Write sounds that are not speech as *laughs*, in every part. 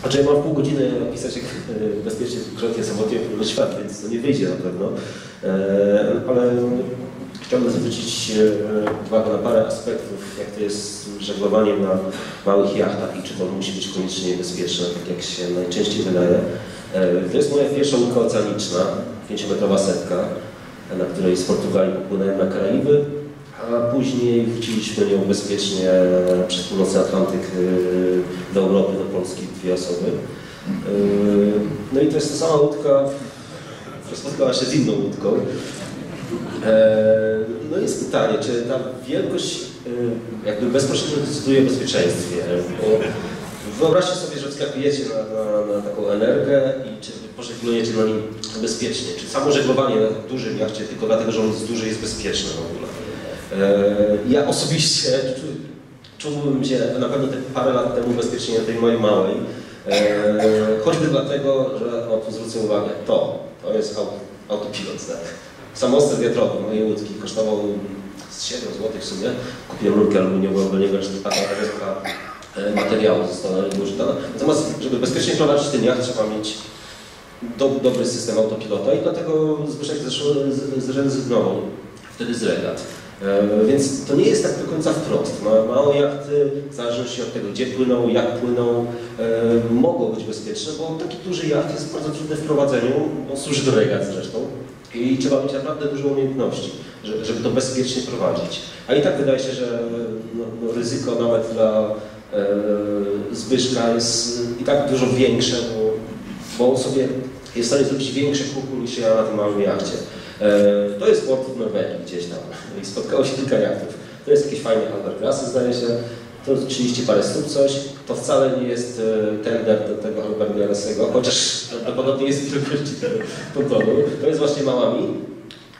Znaczy ja mam pół godziny napisać, jak e, bezpiecznie krętnie samotnie na świat, więc to nie wyjdzie na pewno. E, ale chciałbym zwrócić e, uwagę na parę aspektów, jak to jest z żeglowaniem na małych jachtach i czy to musi być koniecznie bezpieczne, tak jak się najczęściej wydaje. To jest moja pierwsza łódka oceaniczna, 5-metrowa setka, na której z Portugalii popłynąłem na Karaiby, a później wróciliśmy nią bezpiecznie przez północny Atlantyk e, do Europy, do Polski, dwie osoby. E, No i to jest ta sama łódka, spotkała się z inną łódką. E, No jest pytanie, czy ta wielkość e, jakby bezpośrednio decyduje o bezpieczeństwie? Wyobraźcie sobie, że wskakujecie na, na, na taką energię i czy pożeglujecie na nim bezpiecznie. Czy samo żeglowanie na dużym jachcie tylko dlatego, że on jest duży, jest bezpieczne w ogóle? E, Ja osobiście czu- czułbym się na pewno te parę lat temu bezpiecznie na tej mojej małej. E, Choćby dlatego, że o tu zwrócę uwagę, to, to jest aut- autopilot, tak. Samostek wiatrowy mojej łódki kosztował z 7 zł w sumie. Kupiłem rurkę aluminiową do niego, że taka resztka e, materiału została na nim użyta. Natomiast, żeby bezpiecznie prowadzić ten jacht, trzeba mieć do, dobry system autopilota i dlatego Zbyszek zrezygnował wtedy z regat. E, Więc to nie jest tak do końca wprost. Ma- Małe jachty, w zależności od tego, gdzie płyną, jak płyną, e, mogą być bezpieczne, bo taki duży jacht jest bardzo trudny w prowadzeniu, on służy do regat zresztą i trzeba mieć naprawdę dużo umiejętności, żeby, to bezpiecznie prowadzić. A i tak wydaje się, że no, no, ryzyko nawet dla e, Zbyszka jest i tak dużo większe, bo, bo on sobie jest w stanie zrobić większe kuku niż ja na tym małym jachcie. E, To jest port w Norwegii gdzieś tam i spotkało się kilka jachtów. To jest jakiś fajny Halberglassy zdaje się, to 30 parę stóp coś. To wcale nie jest e, tender do tego Halberglassego, chociaż prawdopodobnie jest tego pontonu. To jest właśnie Małami.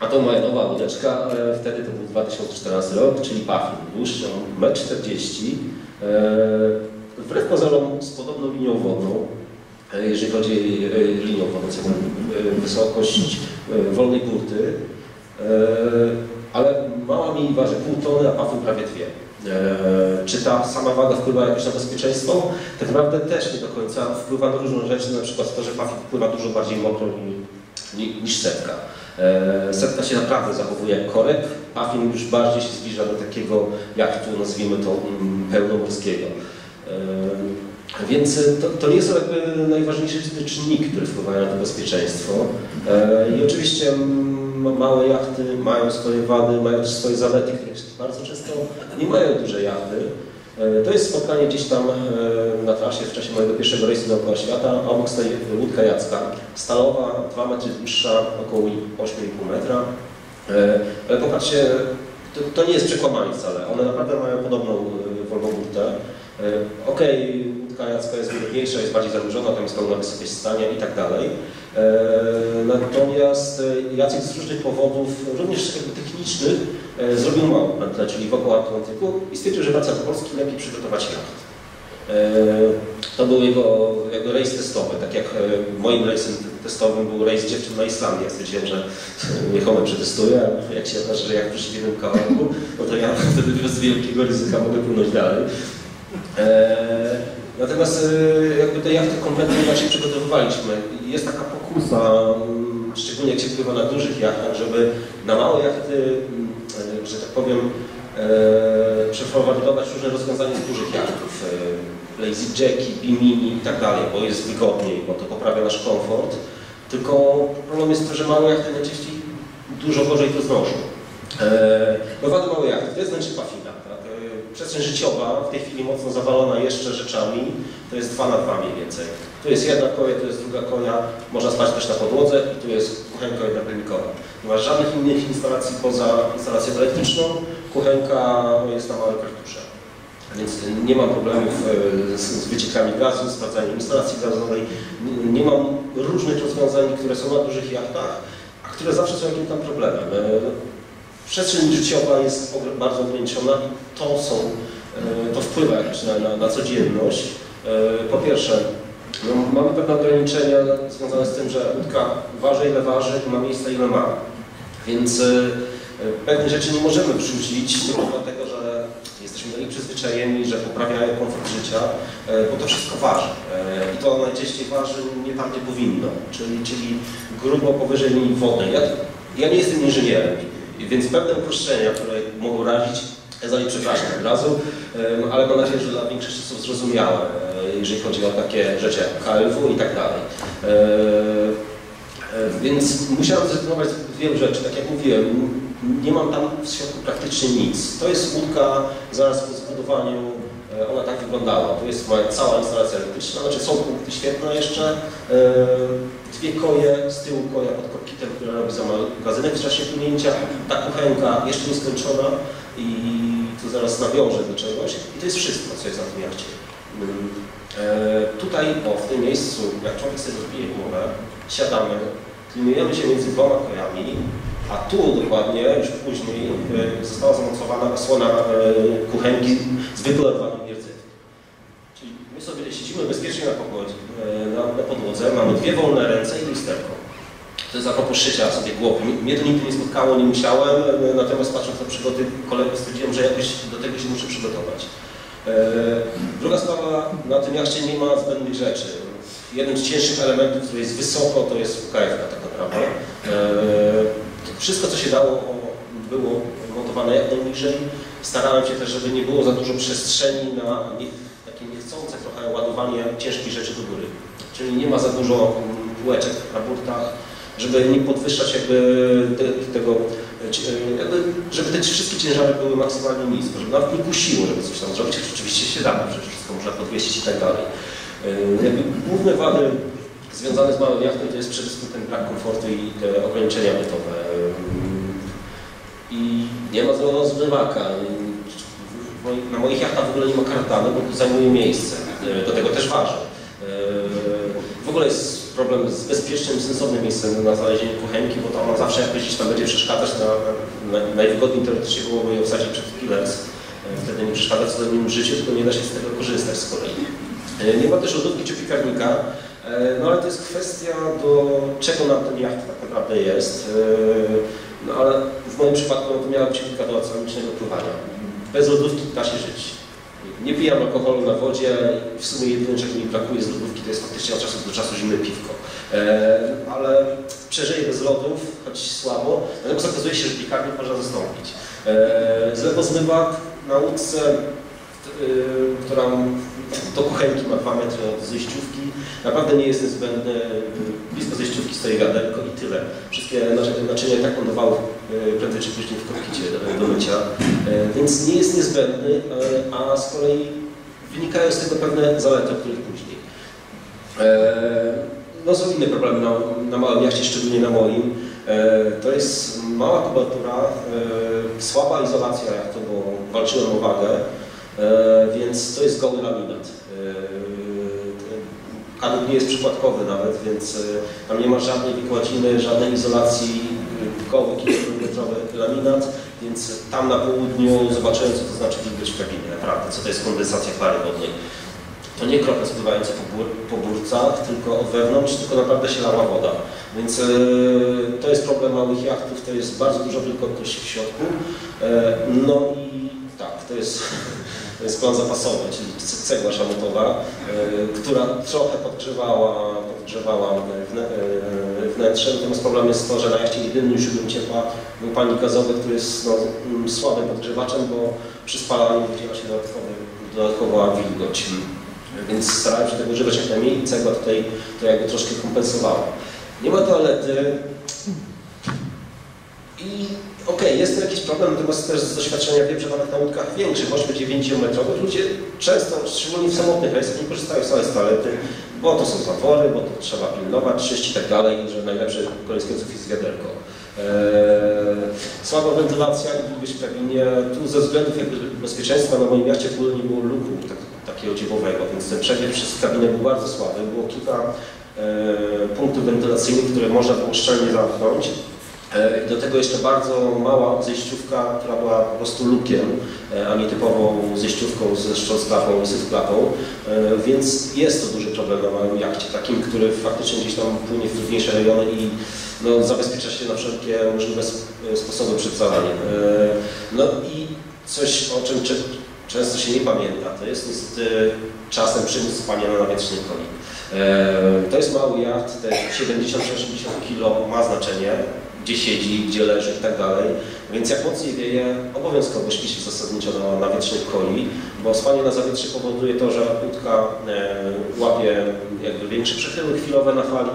A to moja nowa łódeczka, e, wtedy to był 2014 rok, czyli Puffin, dłuższą 1,40 m. Wbrew pozorom z podobną linią wodną, jeżeli chodzi e, linią wodną, e, wysokość e, wolnej burty, e, ale mała mi waży pół tony, a Puffin prawie dwie. E, Czy ta sama waga wpływa jakoś na bezpieczeństwo? Tak naprawdę też nie do końca. Wpływa na różne rzeczy, na przykład to, że Puffin wpływa dużo bardziej mokro ni- ni- niż setka. E, Setka się naprawdę zachowuje jak korek, Puffin już bardziej się zbliża do takiego jachtu, nazwijmy to mm, pełnomorskiego. E, Więc to, to nie są jakby najważniejsze czynniki, które wpływają na to bezpieczeństwo. E, I oczywiście mm, małe jachty mają swoje wady, mają też swoje zalety, które bardzo często nie mają duże jachty. E, To jest spotkanie gdzieś tam e, na trasie w czasie mojego pierwszego rejsu dookoła świata. Obok stoi łódka Jacka, stalowa, 2 metry dłuższa, około 8,5 metra. E, Ale popatrzcie, to, to nie jest przekłamanie wcale. One naprawdę mają podobną e, wolną. E, Okej, łódka Jacka jest wygodniejsza, jest bardziej zanurzona, tam jest pełna wysokość stania i tak dalej. E, Natomiast e, Jacek z różnych powodów, również technicznych, e, zrobił mało czyli wokół Atlantyku i stwierdził, że wraca do Polski, lepiej przygotować jacht. To był jego, jego rejs testowy, tak jak moim rejsem testowym był rejs dziewczyn na Islandię. Ja stwierdziłem, że *laughs* niech one przetestuję, a jak się okaże, że jak przy jednym kawałku, no to ja *laughs* wtedy bez wielkiego ryzyka mogę płynąć dalej. Natomiast e, jakby te jachty kompletnie inaczej przygotowywaliśmy. Jest taka pokusa, mm, szczególnie jak się pływa na dużych jachtach, żeby na małe jachty, mm, e, że tak powiem, e, przeforwardować różne rozwiązania z dużych jachtów. Lazy jacki, bimini i tak dalej, bo jest wygodniej, bo to poprawia nasz komfort. Tylko problem jest to, że małe jachty najczęściej dużo gorzej to znoszą. E, No wady małe jachty, to jest wnętrze Pafina. E, Przestrzeń życiowa, w tej chwili mocno zawalona jeszcze rzeczami, to jest 2 na 2 mniej więcej. Tu jest jedna koja, tu jest druga koja, można spać też na podłodze i tu jest kuchenka jednoplemnikowa. Nie ma żadnych innych instalacji poza instalacją elektryczną, kuchenka jest na małe kartusze. Więc nie mam problemów e, z, z wyciekami gazu, sprawdzaniem instalacji gazowej. Nie, nie mam różnych rozwiązań, które są na dużych jachtach, a które zawsze są jakimś tam problemem. Przestrzeń życiowa jest bardzo ograniczona i to są, e, to wpływa na, na, na codzienność. E, Po pierwsze, no, mamy pewne ograniczenia związane z tym, że łódka waży ile waży ma miejsca ile ma. Więc e, pewnych rzeczy nie możemy wrzucić tylko dlatego, że jesteśmy do nich przyzwyczajeni, że poprawiają komfort życia, bo to wszystko waży. I to najczęściej waży nie tam, gdzie powinno, czyli, czyli grubo powyżej linii wodnej. Ja, ja nie jestem inżynierem, więc pewne uproszczenia, które mogą razić, za nie przepraszam od razu, ale mam nadzieję, że dla większości są zrozumiałe, jeżeli chodzi o takie rzeczy jak KLW i tak dalej. Więc musiałem zrezygnować z wielu rzeczy. Tak jak mówiłem, nie mam tam w środku praktycznie nic. To jest łódka zaraz po zbudowaniu, ona tak wyglądała. Tu jest moja cała instalacja elektryczna, znaczy są punkty świetne jeszcze, dwie koje, z tyłu koja pod kokpitem, która robi za magazynek w czasie płynięcia, ta kuchenka jeszcze nie skończona i tu zaraz nawiążę do czegoś. I to jest wszystko, co jest na tym jachcie. Tutaj, o, w tym miejscu, jak człowiek sobie rozbije głowę, siadamy, klinujemy się między dwoma kojami, a tu dokładnie, już później, e, została zamontowana osłona e, kuchenki z wypolerowanym my sobie siedzimy bezpiecznie na, pokładzie, e, na, podłodze, mamy dwie wolne ręce i lusterko. To jest a propos szycia sobie głowy. Mnie to nigdy nie spotkało, nie musiałem, natomiast patrząc na przygody kolegów stwierdziłem, że jakoś do tego się muszę przygotować. Druga sprawa, na tym jachcie nie ma zbędnych rzeczy. Jednym z cięższych elementów, który jest wysoko, to jest UKF tak naprawdę. Wszystko, co się dało, było montowane jak najniżej. Starałem się też, żeby nie było za dużo przestrzeni na niechcące trochę ładowanie ciężkich rzeczy do góry. Czyli nie ma za dużo półeczek na burtach, żeby nie podwyższać jakby te, tego, jakby, żeby te wszystkie ciężary były maksymalnie nisko, żeby nawet nie kusiło, żeby coś tam zrobić, oczywiście się da, przecież wszystko można podwieścić i tak dalej. Jakby główne wady związane z małym jachtem to jest przede wszystkim ten brak komfortu i te ograniczenia bytowe. I nie ma zmywaka. Na moich jachtach w ogóle nie ma kartany, bo to zajmuje miejsce. Do tego też ważę. W ogóle jest problem z bezpiecznym, sensownym miejscem na znalezienie kuchenki, bo ona zawsze jakoś gdzieś tam będzie przeszkadzać. Na, na, najwygodniej teoretycznie byłoby ją wsadzić przed killers. Wtedy nie przeszkadza codziennym życiu, tylko nie da się z tego korzystać z kolei. Nie ma też lodówki czy piekarnika, no ale to jest kwestia do czego na ten jacht tak naprawdę jest. No ale w moim przypadku no, to miała być kilka do oceanicznego pływania. Bez lodówki da się żyć. Nie pijam alkoholu na wodzie w sumie jedyne, czego mi brakuje z lodówki, to jest faktycznie od czasu do czasu zimne piwko. E, ale przeżyję bez lodów, choć słabo, natomiast okazuje się, że piekarnik można zastąpić. E, zlewozmywak na łódce, y, która do kuchenki ma 2 metry od zejściówki. Naprawdę nie jest niezbędne. Blisko zejściówki stoi wiaderko i tyle. Wszystkie naczynia i tak lądowały e, prędzej czy później w kokpicie do mycia. E, więc nie jest niezbędny, e, a z kolei wynikają z tego pewne zalety, o których później. No są inne problemy na, na małym jachcie, szczególnie na moim. To jest mała kubatura, słaba izolacja jachtu, bo walczyłem o wagę. E, więc to jest goły laminat. E, Kadłub nie jest przypadkowy nawet, więc e, tam nie ma żadnej wykładziny, żadnej izolacji, goły kilometrowy laminat, więc tam na południu zobaczyłem, co to znaczy wilgoć w kabinie, naprawdę, co to jest kondensacja pary wodnej. To nie krople spływające po, bur po burcach, tylko od wewnątrz, tylko naprawdę się lała woda. Więc to jest problem małych jachtów, to jest bardzo duża wilgotność w środku. No i tak, to jest to jest zapasowy, czyli cegła szamotowa, e, która trochę podgrzewała, podgrzewała e, wnętrze, natomiast problem jest to, że na jachcie jedynym źródłem ciepła był palnik gazowy, który jest no, mm, słabym podgrzewaczem, bo przy spalaniu wydziela się dodatkowa wilgoć. Więc starałem się tego używać jak najmniej i cegła tutaj to jakby troszkę kompensowała. Nie ma toalety i Okej, okay, jest to jakiś problem, natomiast też z doświadczenia wiem, że nawet na łódkach większych, choćby 9-metrowych, ludzie często, szczególnie w samotnych rejsach, nie korzystają same z toalety, bo to są zawory, bo to trzeba pilnować, czyścić i tak dalej, że najlepsze z jest wiaderko. Eee, słaba wentylacja w kabinie. Tu ze względów jakby bezpieczeństwa na moim jaście w ogóle nie było luku tak, takiego dziewowego, więc ten przewiew przez kabinę był bardzo słaby. Było kilka e, punktów wentylacyjnych, które można było szczelnie zamknąć. E, do tego jeszcze bardzo mała zejściówka, która była po prostu lukiem, e, a nie typową zejściówką ze szczątklapą i syfklapą, e, więc jest to duży problem na małym jachcie, takim, który faktycznie gdzieś tam płynie w trudniejsze rejony i no, zabezpiecza się na wszelkie możliwe sposoby przed zalaniem. No i coś, o czym często się nie pamięta, to jest czasem przymus spania na nawietrznej koni. To jest mały jacht, te 70-80 kg ma znaczenie, gdzie siedzi, gdzie leży i tak dalej. Więc jak mocniej wieje, obowiązkowo śpi się zasadniczo na nawietrznej koli, bo spanie na zawietrze powoduje to, że łódka e, łapie jakby większe przechyły chwilowe na fali,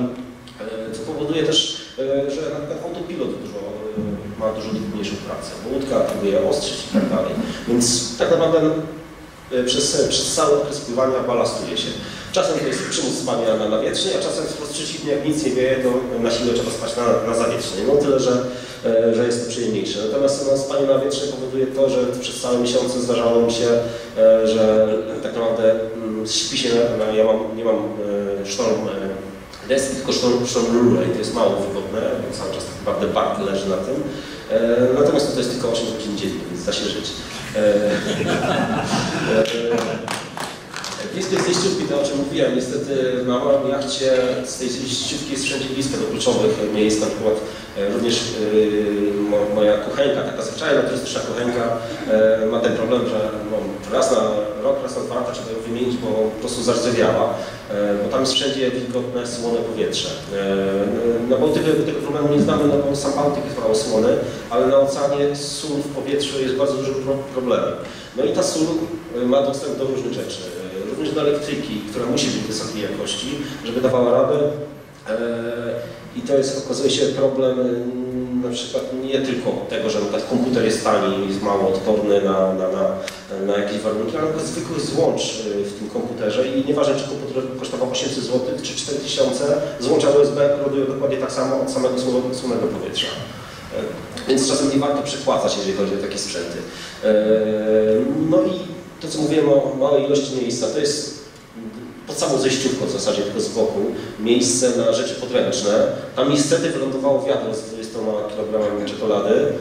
e, co powoduje też, że na przykład autopilot dużo, ma dużo trudniejszą pracę, bo łódka próbuje ostrzyć i tak dalej. Więc tak naprawdę przez, przez cały okres pływania balastuje się. Czasem to jest przymus spania na nawietrznej, a czasem wprost przeciwnie, jak nic nie wieje, to na siłę trzeba spać na, na. No tyle, że, e, że jest to przyjemniejsze. Natomiast no, spanie na wietrznej powoduje to, że przez całe miesiące zdarzało mi się, e, że tak naprawdę mm, śpi się, na, ja mam, nie mam e, sztorm deski, tylko sztorm, sztorm rurę i to jest mało wygodne, bo cały czas tak naprawdę bark leży na tym. Natomiast to jest tylko 8 godzin dziennie, więc da się żyć. *laughs* Blisko jest zejściówki, to o czym mówiłem. Niestety na małym jachcie z tej zejściówki jest wszędzie blisko do kluczowych miejsc, na przykład e, również e, moja kuchenka, taka zwyczajna turystyczna kuchenka e, ma ten problem, że no, raz na rok, raz na dwa lata trzeba ją wymienić, bo po prostu zardzewiała, bo tam jest wszędzie wilgotne, słone powietrze. Na Bałtyku tego problemu nie znamy, no bo sam Bałtyk jest mało słony, ale na oceanie sól w powietrzu jest bardzo dużym problemem. No i ta sól ma dostęp do różnych rzeczy również do elektryki, która musi być wysokiej jakości, żeby dawała radę. E, I to jest, okazuje się, problem mm, na przykład nie tylko tego, że na komputer jest tani, jest mało odporny na, na, na, na jakieś warunki, ale tylko zwykłych złącz e, w tym komputerze i nieważne, czy komputer kosztował 800 zł czy 4000, złącza USB robią dokładnie tak samo od samego słonego powietrza. E, więc czasem nie warto przepłacać, jeżeli chodzi o takie sprzęty. No i to, co mówiłem o małej ilości miejsca, to jest pod samą zejściówką w zasadzie, tylko z boku, miejsce na rzeczy podręczne. Tam niestety wylądowało wiadro z 20 kg czekolady,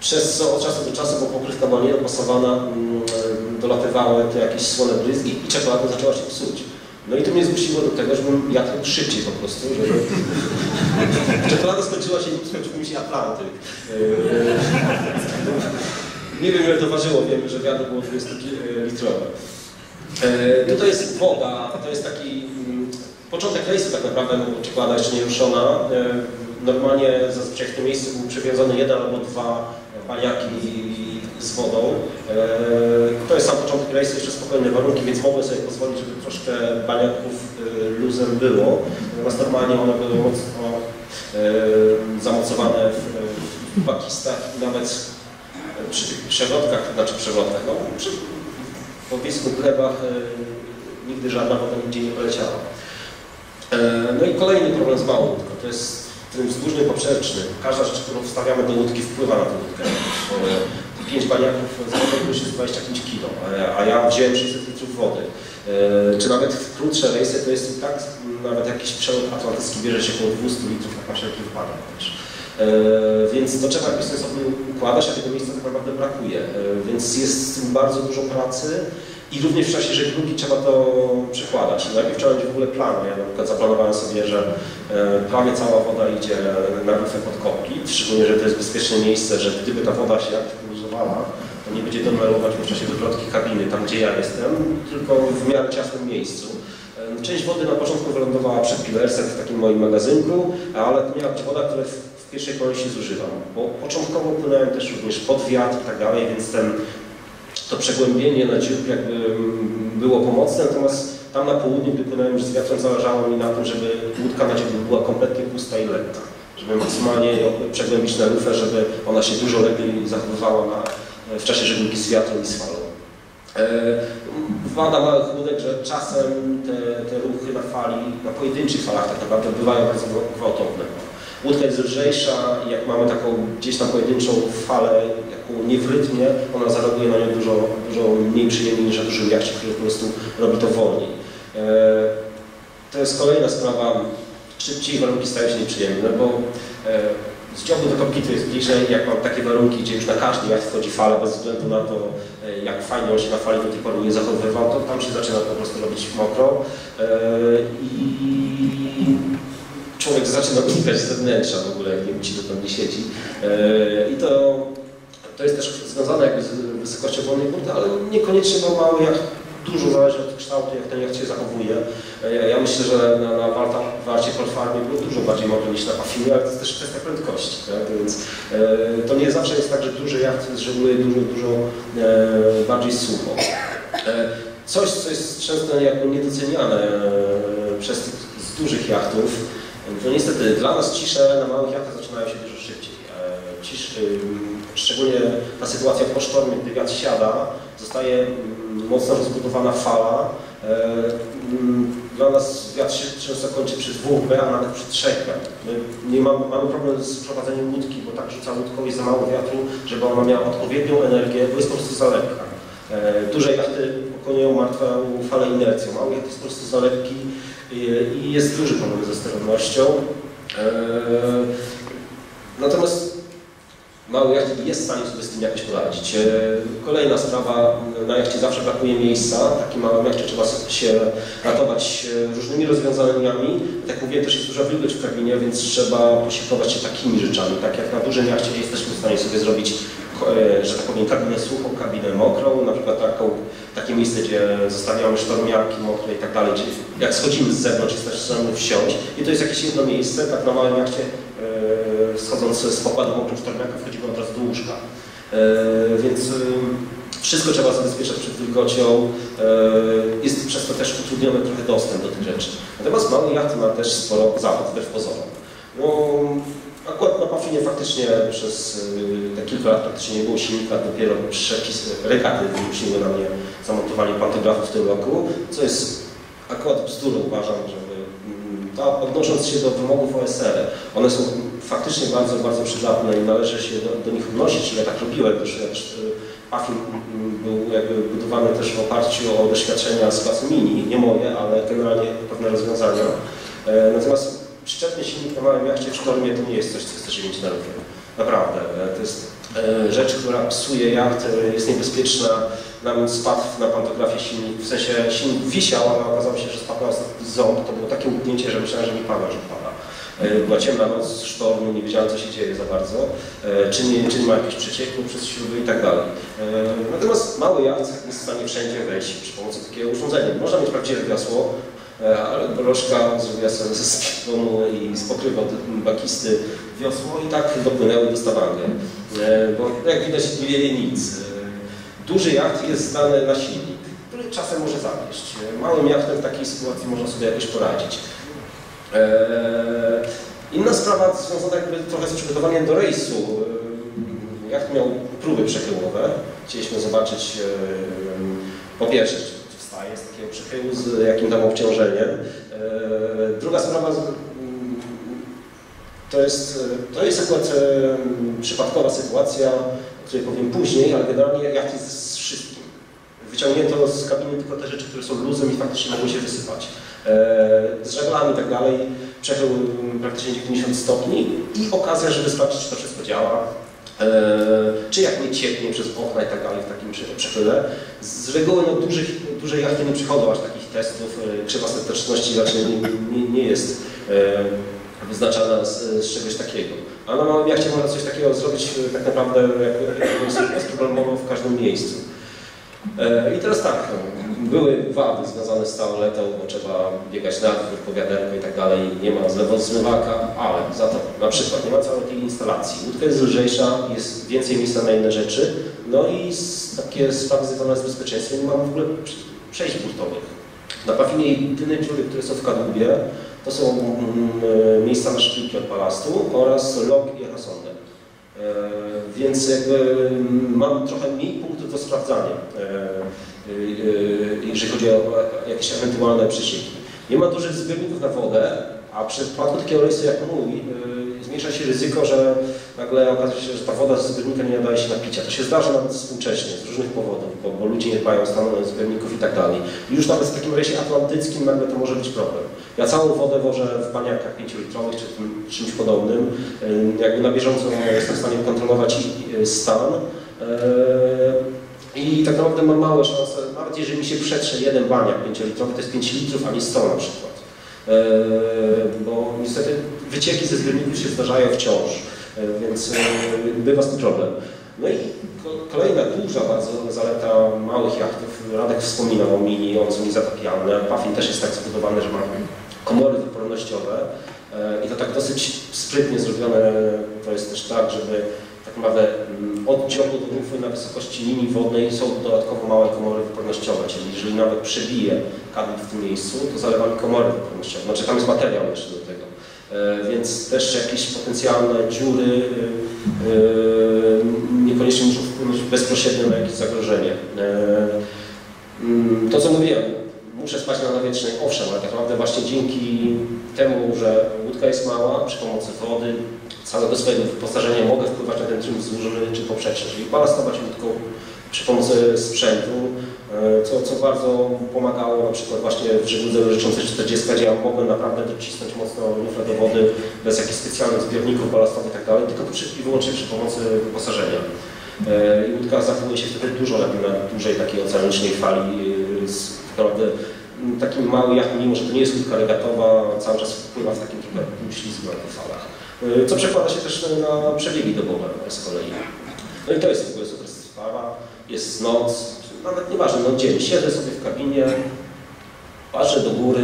przez co od czasu do czasu, bo pokrywka była niedopasowana, mm, dolatywały te jakieś słone bryzgi i czekolada zaczęła się psuć. No i to mnie zmusiło do tego, żebym jadł szybciej po prostu, żeby... *laughs* Czekolada skończyła się, skończył mi się Atlantyk. Nie wiem ile to ważyło, wiem, że wiadro było 20 litrowe. E, tutaj jest woda, to jest taki mm, początek rejsu tak naprawdę, no czekolada jeszcze nie ruszona. E, normalnie zazwyczaj w tym miejscu był przywiązany jeden albo dwa baniaki z wodą. E, to jest sam początek rejsu, jeszcze spokojne warunki, więc mogłem sobie pozwolić, żeby troszkę baniaków luzem było. Natomiast normalnie one były mocno zamocowane w, bakistach i nawet przy tych przewodkach, znaczy przewodkach, no, przy powiedzmy chlebach e, nigdy żadna woda nigdzie nie poleciała. E, no i kolejny problem z małą łódką, to jest ten wzdłużny poprzeczny. Każda rzecz, którą wstawiamy do łódki wpływa na tę łódkę. E, pięć baniaków z wody już jest 25 kg, a ja wziąłem 600 litrów wody. E, czy nawet w krótsze rejsy to jest tak, nawet jakiś przelot atlantycki bierze się około 200 litrów na wszelki wypadek też. E, więc to trzeba jakoś sobie układać, a tego miejsca tak naprawdę brakuje. E, więc jest bardzo dużo pracy i również w czasie żeglugi trzeba to przekładać. Najpierw trzeba mieć w ogóle plan. Ja na przykład zaplanowałem sobie, że e, prawie cała woda idzie na rufę podkopki, szczególnie, że to jest bezpieczne miejsce, że gdyby ta woda się aktywizowała, to nie będzie domelować w czasie wywrotki kabiny, tam gdzie ja jestem, tylko w miarę ciasnym miejscu. Część wody na początku wylądowała przed Pilersem w takim moim magazynku, ale to miała woda, która pierwszej kolejności zużywam, bo początkowo płynąłem też również pod wiatr i tak dalej, więc ten, to przegłębienie na dziób jakby mm, było pomocne, natomiast tam na południu, gdy płynąłem już z wiatrem, zależało mi na tym, żeby łódka na dziób była kompletnie pusta i lekka, żeby maksymalnie ją przegłębić na lufę, żeby ona się dużo lepiej zachowywała na, w czasie żeglugi z wiatrem i z falą. E, wada małych łódek, że czasem te, te ruchy na fali, na pojedynczych falach tak naprawdę bywają bardzo gwałtowne. Łódka jest lżejsza i jak mamy taką gdzieś tam pojedynczą falę, jaką nie w rytmie, ona zareaguje na nią dużo, dużo mniej przyjemnie niż na dużym jachcie, który po prostu robi to wolniej. E, to jest kolejna sprawa, szybciej warunki stają się nieprzyjemne, bo e, z dziobu do kokpitu jest bliżej, jak mam takie warunki, gdzie już na każdy jacht wchodzi fala, bez względu na to, e, jak fajnie on się na fali do tej pory nie zachowywał, to tam się zaczyna po prostu robić mokro. I człowiek zaczyna unikać zewnętrza w ogóle, jak nie musi to tam nie siedzi. E, I to To jest też związane jakby z wysokością wolnej burty, ale niekoniecznie, bo mały jak dużo zależy od kształtu, jak ten jacht się zachowuje. Ja, ja myślę, że na, na warta, warcie Polfarmie było dużo bardziej mokro niż na Pafinie, ale to jest też kwestia prędkości. Tak? Więc e, to nie zawsze jest tak, że duży jacht z reguły dużo, dużo e, bardziej sucho. E, coś, co jest często jakby niedoceniane e, przez tych z dużych jachtów, to niestety dla nas cisze na małych jachtach zaczynają się dużo szybciej. E, cisz, szczególnie ta sytuacja po sztormie, gdy wiatr siada, zostaje mm, mocno rozbudowana fala. E, mm, dla nas wiatr się często kończy przy dwóch B, a nawet przy trzech B. My mamy, mamy problem z prowadzeniem łódki, bo tak rzuca łódką jest za mało wiatru, żeby ona miała odpowiednią energię, bo jest po prostu za lekka. E, duże jachty pokonują martwą falę inercją, mały jacht jest po prostu za lekki i jest duży problem ze sterownością. E, natomiast mały jacht jest w stanie sobie z tym jakoś poradzić. E, kolejna sprawa, na jachcie zawsze brakuje miejsca. Takim małym jachcie trzeba się ratować e, różnymi rozwiązaniami. Tak jak mówiłem, też jest duża wilgoć w kabinie, więc trzeba posiłkować się takimi rzeczami. Tak jak na dużym jachcie jesteśmy w stanie sobie zrobić że tak powiem, kabinę suchą, kabinę mokrą, na przykład taką, takie miejsce, gdzie zostawiamy sztormiarki mokre i tak dalej, jak schodzimy z zewnątrz, jesteśmy wsiąść i to jest jakieś jedno miejsce, tak na małym jachcie, e, schodząc z pokładu mokrym sztormiarka, wchodzimy od razu do łóżka. E, więc wszystko trzeba zabezpieczać przed wilgocią, jest przez to też utrudniony trochę dostęp do tych rzeczy. Natomiast mały jacht ma też sporo zachód, wbrew pozorom. No, Akurat na Pafinie faktycznie przez y, te kilka lat praktycznie nie było silnika, dopiero przepis, regaty wymusiły na mnie zamontowanie pantografów w tym roku, co jest akurat bzdurą uważam, żeby mm, ta, odnosząc się do wymogów OSR, one są faktycznie bardzo, bardzo przydatne i należy się do, do nich odnosić, ja tak robiłem, też, też y, Pafin mm, był jakby budowany też w oparciu o doświadczenia z klasy mini, nie moje, ale generalnie pewne rozwiązania. E, natomiast przyczepny silnik na małym jachcie w sztormie to nie jest coś, co chcesz mieć na rowerze. Naprawdę. To jest e, rzecz, która psuje jacht, e, jest niebezpieczna. Nam spadł na pantografie silnik, w sensie silnik wisiał, ale okazało się, że spadł na ząb. To było takie łupnięcie, że myślałem, że mi pada, że pada. E, była ciemna noc, sztormu, nie wiedziałem co się dzieje za bardzo, czy nie, czy nie ma jakichś przecieków przez śruby i tak dalej. Natomiast mały jacht jest w stanie wszędzie wejść przy pomocy takiego urządzenia. Można mieć prawdziwe wiosło, E, ale broszka zrobiła sobie ze spionu i z pokrywa bakisty wiosło i tak dopłynęły do Stawangy. E, bo jak widać nie wieje nic. E, duży jacht jest zdany na silnik, który czasem może zawieść. Małym jachtem w takiej sytuacji można sobie jakoś poradzić. Inna sprawa związana jakby trochę z przygotowaniem do rejsu. Jacht miał próby przechyłowe. Chcieliśmy zobaczyć po z takiego przechyłu z jakim tam obciążeniem. E, druga sprawa to jest, to jest akurat e, przypadkowa sytuacja, o której powiem później, ale generalnie jak jest z wszystkim. Wyciągnięto z kabiny tylko te rzeczy, które są luzem i faktycznie mogły się wysypać. E, z żaglami i tak dalej, przechył praktycznie 90 stopni i okazja, żeby sprawdzić, czy to wszystko działa. E, czy jak nie cieknie przez okna i tak dalej w takim przechyle. Z reguły no, dużych, duże jachty nie przychodzą aż takich testów. E, krzywa stateczności raczej nie, nie, nie jest e, wyznaczana z, z, czegoś takiego. A na małym jachcie coś takiego zrobić tak naprawdę jak, bezproblemowo w każdym miejscu. I teraz tak, były wady związane z całą letą, bo trzeba biegać na dwór, po wiaderko i tak dalej, nie ma zlewozmywaka, ale za to na przykład nie ma całej tej instalacji. Łódka jest lżejsza, jest więcej miejsca na inne rzeczy, no i takie sprawy związane z bezpieczeństwem nie mamy w ogóle przejść burtowych. Na Pafinie jedyne dziury, które są w kadłubie, to są mm, miejsca na szpilki od balastu oraz log i echosondę. E, więc jakby mm, mam trochę mniej punktów do sprawdzania. E, y, jeżeli chodzi o jakieś ewentualne przesieki. Nie ma dużych zbiorników na wodę, a przy przypadku takiego rejsu jak mój zmniejsza się ryzyko, że nagle okazuje się, że ta woda z zbiornika nie nadaje się na picie. To się zdarza nawet współcześnie, z różnych powodów, bo, bo ludzie nie dbają o stan zbiorników i tak dalej. I już nawet w takim rejsie atlantyckim nagle to może być problem. Ja całą wodę wożę w baniakach 5-litrowych czy tym, czymś podobnym. Jakby na bieżąco jestem w stanie kontrolować stan. I tak naprawdę mam małe szanse, nawet jeżeli mi się przetrze jeden baniak 5-litrowy, to jest 5 litrów, a nie 100 na przykład. E, bo niestety wycieki ze zbiorników się zdarzają wciąż, e, więc e, bywa z tym problem. No i kolejna duża bardzo zaleta małych jachtów, Radek wspominał o Mini, on są niezatapialne, Puffin też jest tak zbudowany, że ma komory wypornościowe i to tak dosyć sprytnie zrobione, to jest też tak, żeby tak naprawdę mm, od dziobu do rufy na wysokości linii wodnej są dodatkowo małe komory wypornościowe, czyli jeżeli nawet przebije kabel w tym miejscu, to zalewamy komory wypornościowe. Znaczy tam jest materiał jeszcze do tego. E, więc też jakieś potencjalne dziury e, e, niekoniecznie muszą wpłynąć bezpośrednio na jakieś zagrożenie. Mm, to co mówiłem, muszę spać na nawietrznej, owszem, ale tak naprawdę właśnie dzięki temu, że łódka jest mała, przy pomocy wody, całego swojego wyposażenia mogę wpływać na ten tryb wzłużony czy poprzeczny, czyli balastować łódką przy pomocy sprzętu, e, co, co bardzo pomagało na przykład właśnie w żegludze leżyczącej 40, gdzie ja mogłem naprawdę docisnąć mocno lufę do wody bez jakichś specjalnych zbiorników balastowych i tak tylko i wyłącznie przy pomocy wyposażenia. E, I łódka zachowuje się wtedy dużo lepiej na dużej takiej oceanicznej fali. Naprawdę takim mały jacht, mimo że to nie jest łódka regatowa, cały czas wpływa w takim trochę półślizgu na falach. E, co przekłada się też na przebiegi dobowe z kolei. No i to jest w ogóle super sprawa. Jest noc, nawet nieważne, no dzień. Siedzę sobie w kabinie, patrzę do góry,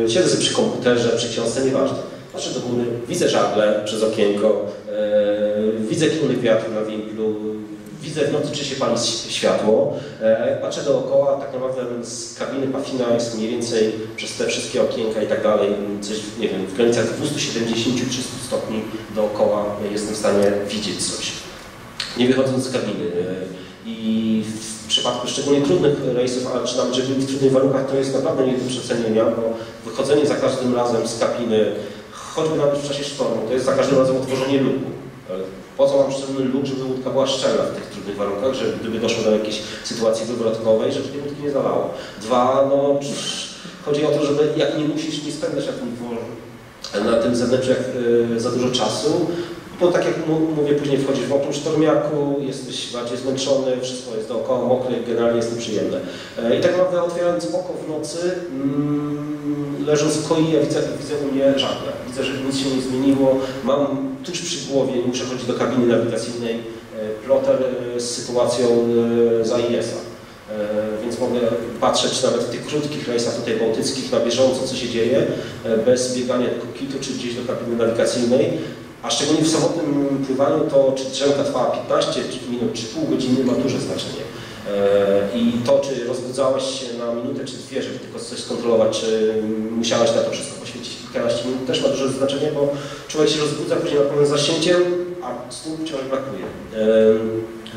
yy, siedzę sobie przy komputerze, przy książce, nieważne. Patrzę do góry, widzę żagle przez okienko, yy, widzę kierunek wiatru na winklu, widzę w nocy, czy się pali światło. E, patrzę dookoła, tak naprawdę z kabiny Pafina jest mniej więcej przez te wszystkie okienka i tak dalej, coś, nie wiem, w granicach 270-300 stopni dookoła jestem w stanie widzieć coś. Nie wychodząc z kabiny. E, I w przypadku szczególnie trudnych rejsów, ale czy jeżeli w trudnych warunkach, to jest naprawdę nie do przecenienia, bo wychodzenie za każdym razem z kabiny, choćby nawet w czasie sztormu, to jest za każdym razem otworzenie luku. Po co mam szczelny luk, żeby łódka była szczelna w tych trudnych warunkach, że gdyby doszło do jakiejś sytuacji wywrotkowej, żeby tej łódki nie zalało. Dwa, no chodzi o to, żeby jak nie musisz, nie tym dworzu, na tym zewnętrzach yy, za dużo czasu, bo tak jak mówię, później wchodzisz w okno sztormiaku, jesteś bardziej zmęczony, wszystko jest dookoła mokre, generalnie jest nieprzyjemne. E, I tak naprawdę otwierając oko w nocy, mm, leżąc w koi, ja widzę, widzę u mnie żagle. Widzę, że nic się nie zmieniło. Mam tuż przy głowie, nie muszę chodzić do kabiny nawigacyjnej, e, ploter e, z sytuacją za IS-a. Więc mogę patrzeć nawet w tych krótkich rejsach tutaj bałtyckich na bieżąco, co się dzieje, bez biegania do kokitu czy gdzieś do kabiny nawigacyjnej. A szczególnie w sobotnym pływaniu to czy drzemka trwała 15 minut czy pół godziny ma duże znaczenie. E, I to, czy rozbudzałeś się na minutę czy dwie, żeby tylko coś skontrolować, czy musiałeś na to wszystko poświęcić kilkanaście minut, też ma duże znaczenie, bo człowiek się rozbudza później na pełnym zasięciem, a stół wciąż brakuje. E,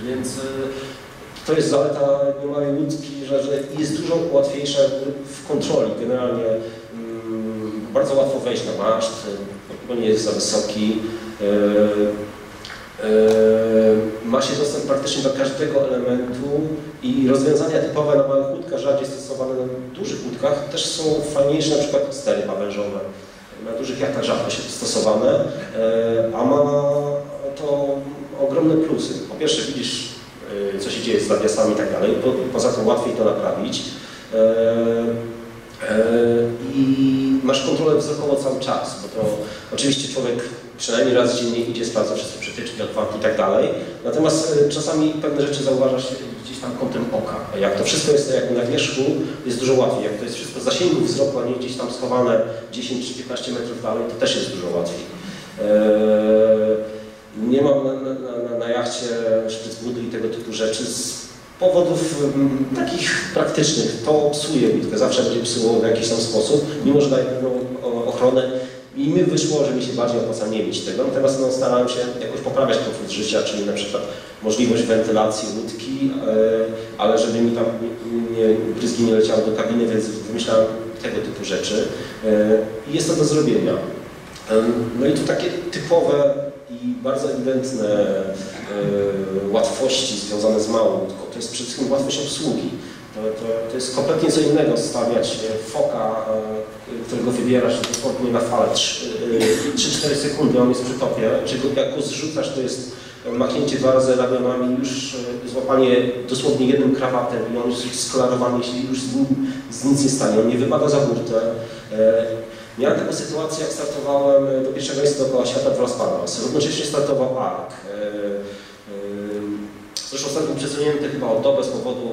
więc e, to jest zaleta niemałej łódzki, że, że jest dużo łatwiejsza w kontroli. Generalnie mm, bardzo łatwo wejść na maszt, bo nie jest za wysoki. E, e, ma się dostęp praktycznie do każdego elementu i rozwiązania typowe na małych łódkach, rzadziej stosowane na dużych łódkach, też są fajniejsze, na przykład stery pawężowe. Na dużych jachtach rzadko się stosowane, e, a ma to ogromne plusy. Po pierwsze widzisz, co się dzieje z zawiasami i tak dalej, poza tym łatwiej to naprawić. I masz kontrolę wzrokową cały czas, bo to oczywiście człowiek przynajmniej raz dziennie idzie, sprawdza wszystkie przetyczki, odwarki i tak dalej. Natomiast e, czasami pewne rzeczy zauważasz gdzieś tam kątem oka. Jak to wszystko jest na wierzchu, jest dużo łatwiej. Jak to jest wszystko w zasięgu wzroku, a nie gdzieś tam schowane 10 czy 15 metrów dalej, to też jest dużo łatwiej. Eee, nie mam na, na, na, na jachcie szprycbudy i tego typu rzeczy powodów um, takich praktycznych. To psuje łódkę, zawsze będzie psuło w jakiś tam sposób, mimo że daje pewną ochronę i mi wyszło, że mi się bardziej opłaca nie mieć tego, natomiast no, starałem się jakoś poprawiać komfort życia, czyli na przykład możliwość wentylacji łódki, e, ale żeby mi tam nie, nie, bryzgi nie leciały do kabiny, więc wymyślałem tego typu rzeczy. E, I jest to do zrobienia. No i tu takie typowe i bardzo ewidentne e, łatwości związane z małą łódką. To jest przede wszystkim łatwość obsługi. To, to, to, jest kompletnie co innego stawiać foka, którego wybierasz dosłownie na falę 3-4 sekundy, on jest przy topie, czy go, jak go zrzucasz, to jest machnięcie dwa razy ramionami, już złapanie dosłownie jednym krawatem i on już sklarowany, jeśli już z nim z nic nie stanie, on nie wypada za burtę. Miałem taką sytuację, jak startowałem do pierwszego miejsca dookoła świata w Las Palmas. Równocześnie startował ARK. Zresztą ostatnio przesunięty chyba o dobę z powodu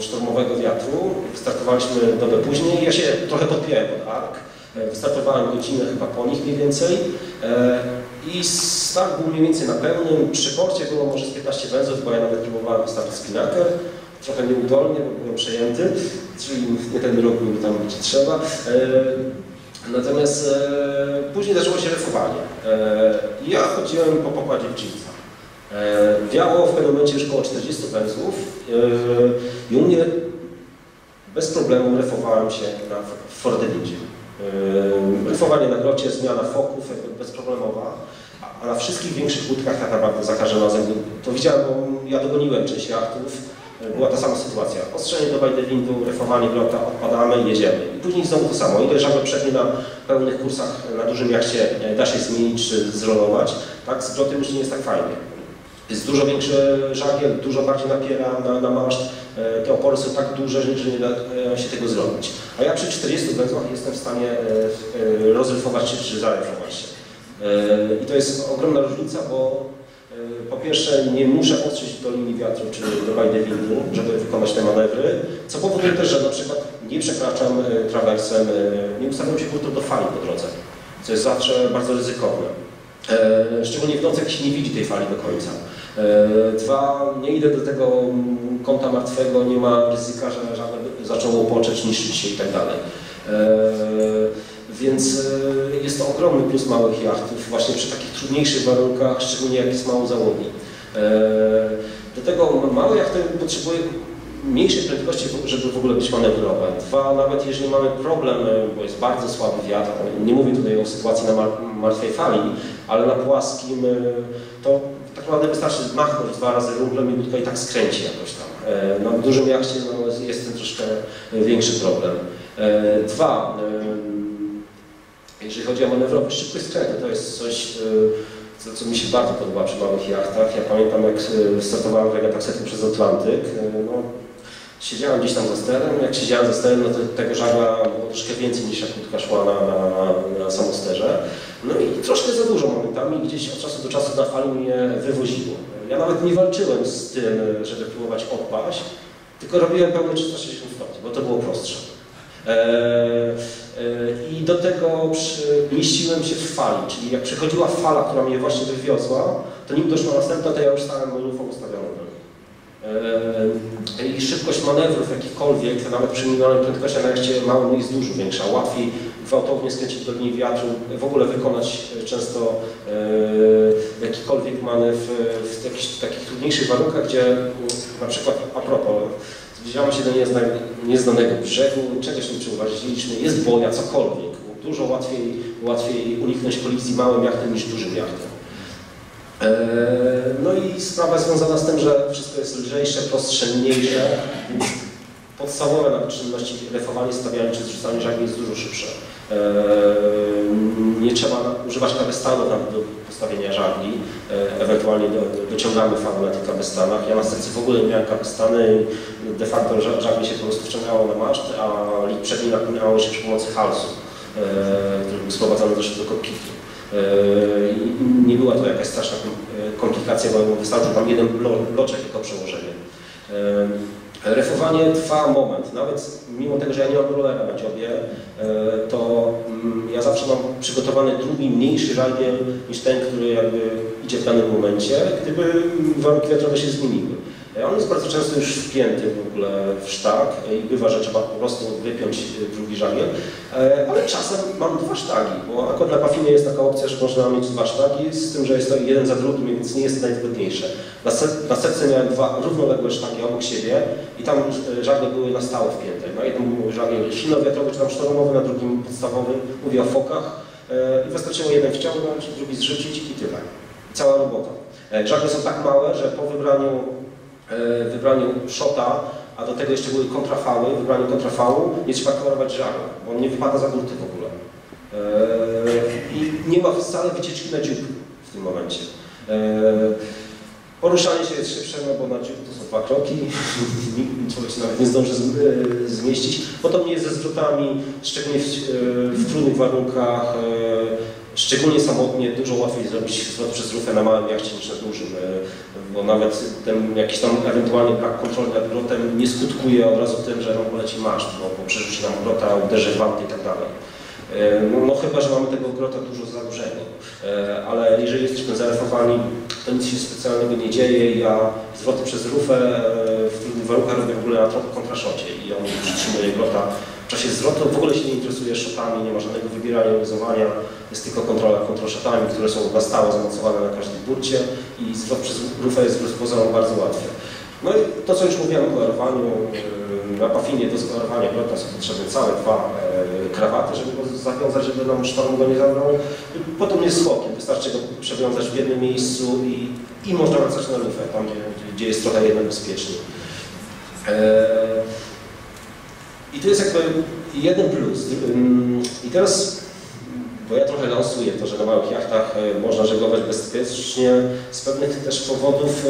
sztormowego wiatru. Wystartowaliśmy dobę później. Ja się trochę podpijałem pod ARK. Wystartowałem godzinę chyba po nich mniej więcej. I start był mniej więcej na pełnym. Przy porcie było może z 15 węzłów, bo ja nawet próbowałem postawić spinaker. Trochę nieudolnie, bo byłem przejęty, czyli nie ten rok był tam, gdzie trzeba. Natomiast e, później zaczęło się refowanie. E, ja chodziłem po pokładzie w jeansach. E, wiało w pewnym momencie już około 40 węzłów e, i u mnie bez problemu refowałem się na Fordelindzie. E, refowanie na grocie, zmiana foków jakby bezproblemowa, a na wszystkich większych łódkach tak naprawdę za każdym razem to widziałem, bo ja dogoniłem część jachtów, była ta sama sytuacja. Ostrzenie do Bajdelindu, refowanie grota, odpadamy i jedziemy. I później znowu to samo. Ile żagle przednie na pełnych kursach na dużym jachcie da się zmienić czy zrolować, tak z grotem już nie jest tak fajnie. Jest dużo większy żagiel, dużo bardziej napiera na, na maszt. E, te opory są tak duże, że nie da e, się tego zrobić. A ja przy 40 węzłach jestem w stanie e, rozryfować się czy zaryfować się. I to jest ogromna różnica, bo po pierwsze nie muszę otrzeć do linii wiatru czy do bajdelindu, żeby wykonać te manewry, co powoduje też, że na przykład nie przekraczam trawersem, nie ustawiam się po do fali po drodze, co jest zawsze bardzo ryzykowne. Szczególnie w nocy, jak się nie widzi tej fali do końca. Dwa, nie idę do tego kąta martwego, nie ma ryzyka, że żadne zaczęło poczeć, niszczyć się i tak dalej. E, więc e, jest to ogromny plus małych jachtów właśnie przy takich trudniejszych warunkach, szczególnie jak jest mało załogi. Do tego małe jachty potrzebuje mniejszej prędkości, żeby w ogóle być manewrowe. Dwa, nawet jeżeli mamy problem, bo jest bardzo słaby wiatr, nie mówię tutaj o sytuacji na martwej fali, ale na płaskim, to tak naprawdę wystarczy machnąć dwa razy rumplem i łódka i tak skręci jakoś tam. E, na dużym jachcie no, jest ten troszkę większy problem. E, dwa, e, jeżeli chodzi o manewrowość, szybkość skrętu, to jest coś, co, co mi się bardzo podoba przy małych jachtach. Ja pamiętam, jak startowałem w regatach setki przez Atlantyk, no, siedziałem gdzieś tam za sterem, jak siedziałem za sterem, no to tego żagla było troszkę więcej niż jak łódka szła na, na, na samosterze. No i troszkę za dużo momentami, gdzieś od czasu do czasu na fali mnie wywoziło. Ja nawet nie walczyłem z tym, żeby próbować odpaść, tylko robiłem pełne 360 stopni, bo to było prostsze. E, e, I do tego mieściłem się w fali, czyli jak przychodziła fala, która mnie właśnie wywiozła, to nim doszła następna, to ja już stałem lufą ustawioną. E, I szybkość manewrów jakichkolwiek, nawet przy minimalnej prędkości na jaście małym jest dużo większa. Łatwiej gwałtownie skręcić do linii wiatru, w ogóle wykonać e, często e, jakikolwiek manewr w takich trudniejszych warunkach, gdzie na przykład a propos zbliżamy się do nieznanego brzegu, czegoś nie przyuważyliśmy, jest boja, cokolwiek. Dużo łatwiej, łatwiej uniknąć kolizji małym jachtem niż dużym jachtem. No i sprawa związana z tym, że wszystko jest lżejsze, prostsze, mniejsze, więc podstawowe nawet czynności refowanie, stawianie czy zrzucanie żagli jest dużo szybsze. Eee, nie trzeba używać kabestanu do postawienia żagli, eee, ewentualnie do, dociągamy falę na tych kabestanach. Ja na stacji w ogóle nie miałem kabestany de facto żagli się po prostu wciągało na maszt, a lik przedni napinało się przy pomocy halsu, eee, który był sprowadzany do szybkiego. Nie była to jakaś straszna komplikacja, bo wystarczył tam jeden bloczek jako przełożenie. Refowanie trwa moment, nawet mimo tego, że ja nie mam rolera na dziobie, e, to mm, ja zawsze mam przygotowany drugi, mniejszy żagiel niż ten, który jakby idzie w danym momencie, gdyby warunki wiatrowe się zmieniły. E, on jest bardzo często już wpięty w ogóle w sztak i bywa, że trzeba po prostu wypiąć e, drugi żagiel, e, ale czasem mam dwa sztagi, bo akurat na Pafinie jest taka opcja, że można mieć dwa sztagi, z tym, że jest to jeden za drugim, więc nie jest to najwygodniejsze. Na, serce miałem dwa równoległe sztagi obok siebie i tam żagle były na stałe wpięte. Na jednym był żagiel silnowiatrowy czy tam sztormowy, na drugim podstawowy, mówię o fokach i wystarczyło jeden wciągnąć, drugi zrzucić i tyle. cała robota. Żagle są tak małe, że po wybraniu E, wybraniu szota, a do tego jeszcze były kontrafały, wybraniu kontrafału, nie trzeba klarować żaru, bo on nie wypada za górty w ogóle. E, I nie ma wcale wycieczki na dziób w tym momencie. E, poruszanie się jest szybsze, no bo na dziób to są dwa kroki, *laughs* człowiek się nawet nie zdąży zmieścić. Podobnie jest ze zwrotami, szczególnie w, w trudnych warunkach, szczególnie samotnie dużo łatwiej zrobić zwrot przez rufę na małym jachcie niż na dużym, e, bo nawet ten jakiś tam ewentualnie brak kontroli nad grotem nie skutkuje od razu tym, że nam poleci maszt, bo, bo przerzuci nam grota, uderzy w wanty i tak dalej. E, no, no chyba, że mamy tego grota dużo zaburzenia, e, ale jeżeli jesteśmy zarefowani, to nic się specjalnego nie dzieje. Ja zwroty przez rufę w trudnych warunkach robię w ogóle na kontraszocie i on przytrzymuje grota w czasie zwrotu. W ogóle się nie interesuje szotami, nie ma żadnego wybierania, luzowania, jest tylko kontrola kontroszotami, które są na stałe zamocowane na każdym burcie i zwrot przez rufę jest z pozoru bardzo łatwy. No i to, co już mówiłem o kolorowaniu, na pafinie do skolarowania grota są potrzebne całe dwa krawaty, żeby go zawiązać, żeby nam sztorm go nie zabrał. Potem jest skokiem, wystarczy go przewiązać w jednym miejscu i, i można wracać na lufę, tam gdzie, gdzie jest trochę jednak bezpiecznie. I to jest jakby jeden plus. I teraz, bo ja trochę lansuję to, że na małych jachtach można żeglować bezpiecznie z pewnych też powodów,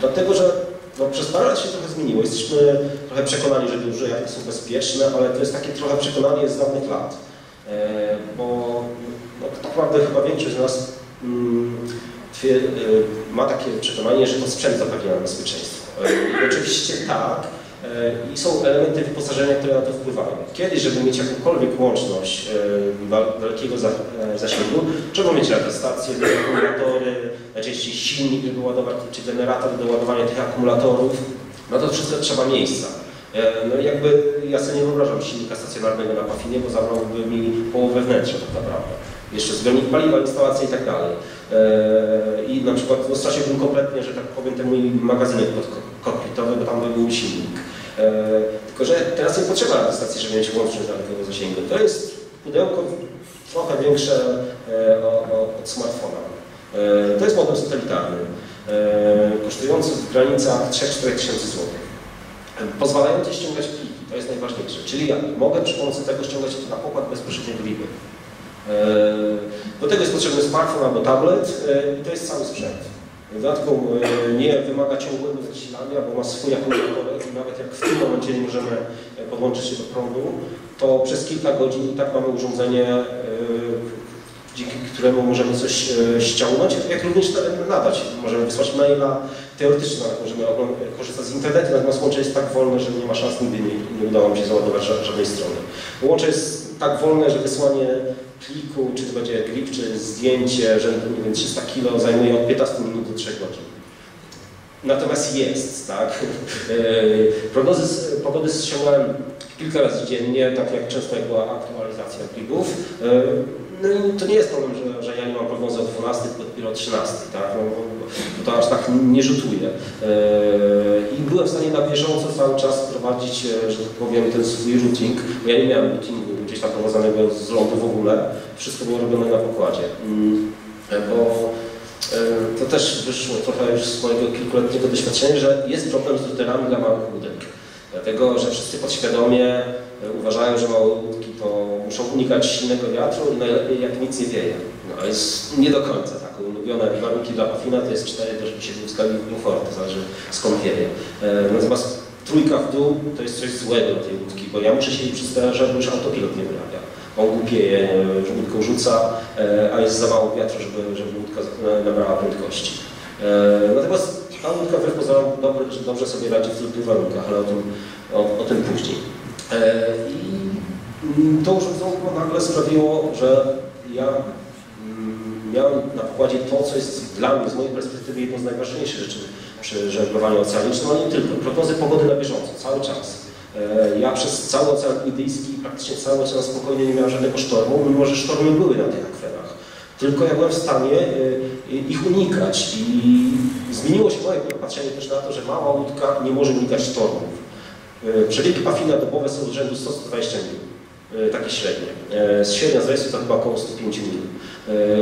dlatego że no, przez parę lat się trochę zmieniło. Jesteśmy trochę przekonani, że duże jachty są bezpieczne, ale to jest takie trochę przekonanie z dawnych lat. E, bo no, tak naprawdę chyba większość z nas mm, e, ma takie przekonanie, że to sprzęt zapewnia nam bezpieczeństwo. E, oczywiście tak, i są elementy wyposażenia, które na to wpływają. Kiedyś, żeby mieć jakąkolwiek łączność wielkiego zasięgu, trzeba mieć stacje, akumulatory, najczęściej silnik, żeby ładować, czy generator do ładowania tych akumulatorów. No to wszystko trzeba miejsca. No jakby ja sobie nie wyobrażam silnika stacjonarnego na Pafinie, bo zabrałby mi połowę wnętrza tak naprawdę. Jeszcze zbiornik paliwa, instalacja i tak dalej. I na przykład bym kompletnie, że tak powiem, ten mój magazynek kokpitowy, bo tam był silnik. Tylko, że teraz nie potrzeba stacji, żeby mieć łączność dalekiego zasięgu. To jest pudełko trochę większe od smartfona. To jest model satelitarny, kosztujący w granicach 3-4 tysięcy złotych. Pozwalający ściągać pliki, to jest najważniejsze. Czyli ja mogę przy pomocy tego ściągać na pokład bezpośrednio gripy. Do tego jest potrzebny smartfon albo tablet i to jest cały sprzęt. W dodatku nie wymaga ciągłego zasilania, bo ma swój akumulator i nawet jak w tym momencie nie możemy podłączyć się do prądu, to przez kilka godzin i tak mamy urządzenie, dzięki któremu możemy coś ściągnąć, jak również nadać. Możemy wysłać maila, teoretycznie nawet możemy korzystać z internetu, natomiast łącze jest tak wolne, że nie ma szans, nigdy nie, nie udało mi się załadować żadnej strony. Łącze jest tak wolne, że wysłanie pliku, czy to będzie grip, czy zdjęcie rzędu nie wiem, 300 kg zajmuje od 15 minut do 3 godzin. Natomiast jest, tak. *laughs* Prognozy pogody ściągałem kilka razy dziennie, tak jak często jak była aktualizacja gripów. No i to nie jest problem, że, że ja nie mam prognozy o 12, tylko dopiero o 13, tak? No, to aż tak nie rzutuje. I byłem w stanie na bieżąco cały czas prowadzić, że tak powiem, ten swój routing. Ja nie miałem routingu gdzieś tam prowadzonego z lądu w ogóle. Wszystko było robione na pokładzie. Mm, bo to też wyszło trochę już z mojego kilkuletniego doświadczenia, że jest problem z routerami dla małych łódek. Dlatego, że wszyscy podświadomie uważają, że małe łódki to muszą unikać silnego wiatru i najlepiej jak nic nie wieje. No jest nie do końca tak. Ulubione warunki dla pafina to jest 4 do 7 skali komfortu, zależy skąd wieje. Natomiast trójka w dół to jest coś złego tej łódki, bo ja muszę siedzieć przy sterze, bo już autopilot nie wyrabia. On głupieje, że łódką rzuca, a jest za mało wiatru, żeby, żeby łódka nabrała prędkości. Natomiast ta łódka wbrew pozorom dobrze, dobrze sobie radzi w trudnych warunkach, ale o tym, o, o tym później. I to urządzenie nagle sprawiło, że ja miałem na pokładzie to, co jest dla mnie z mojej perspektywy jedną z najważniejszych rzeczy przy żeglowaniu oceanicznym, ale nie tylko. Prognozy pogody na bieżąco, cały czas. Ja przez cały Ocean Indyjski praktycznie cały czas spokojnie nie miałem żadnego sztormu, mimo że sztormy były na tych akwenach. Tylko ja byłem w stanie ich unikać i zmieniło się moje patrzenie też na to, że mała łódka nie może unikać sztormów. Przebiegi pafina dobowe są z rzędu 120 mil, takie średnie. Średnia z rejsu to chyba około 105 mil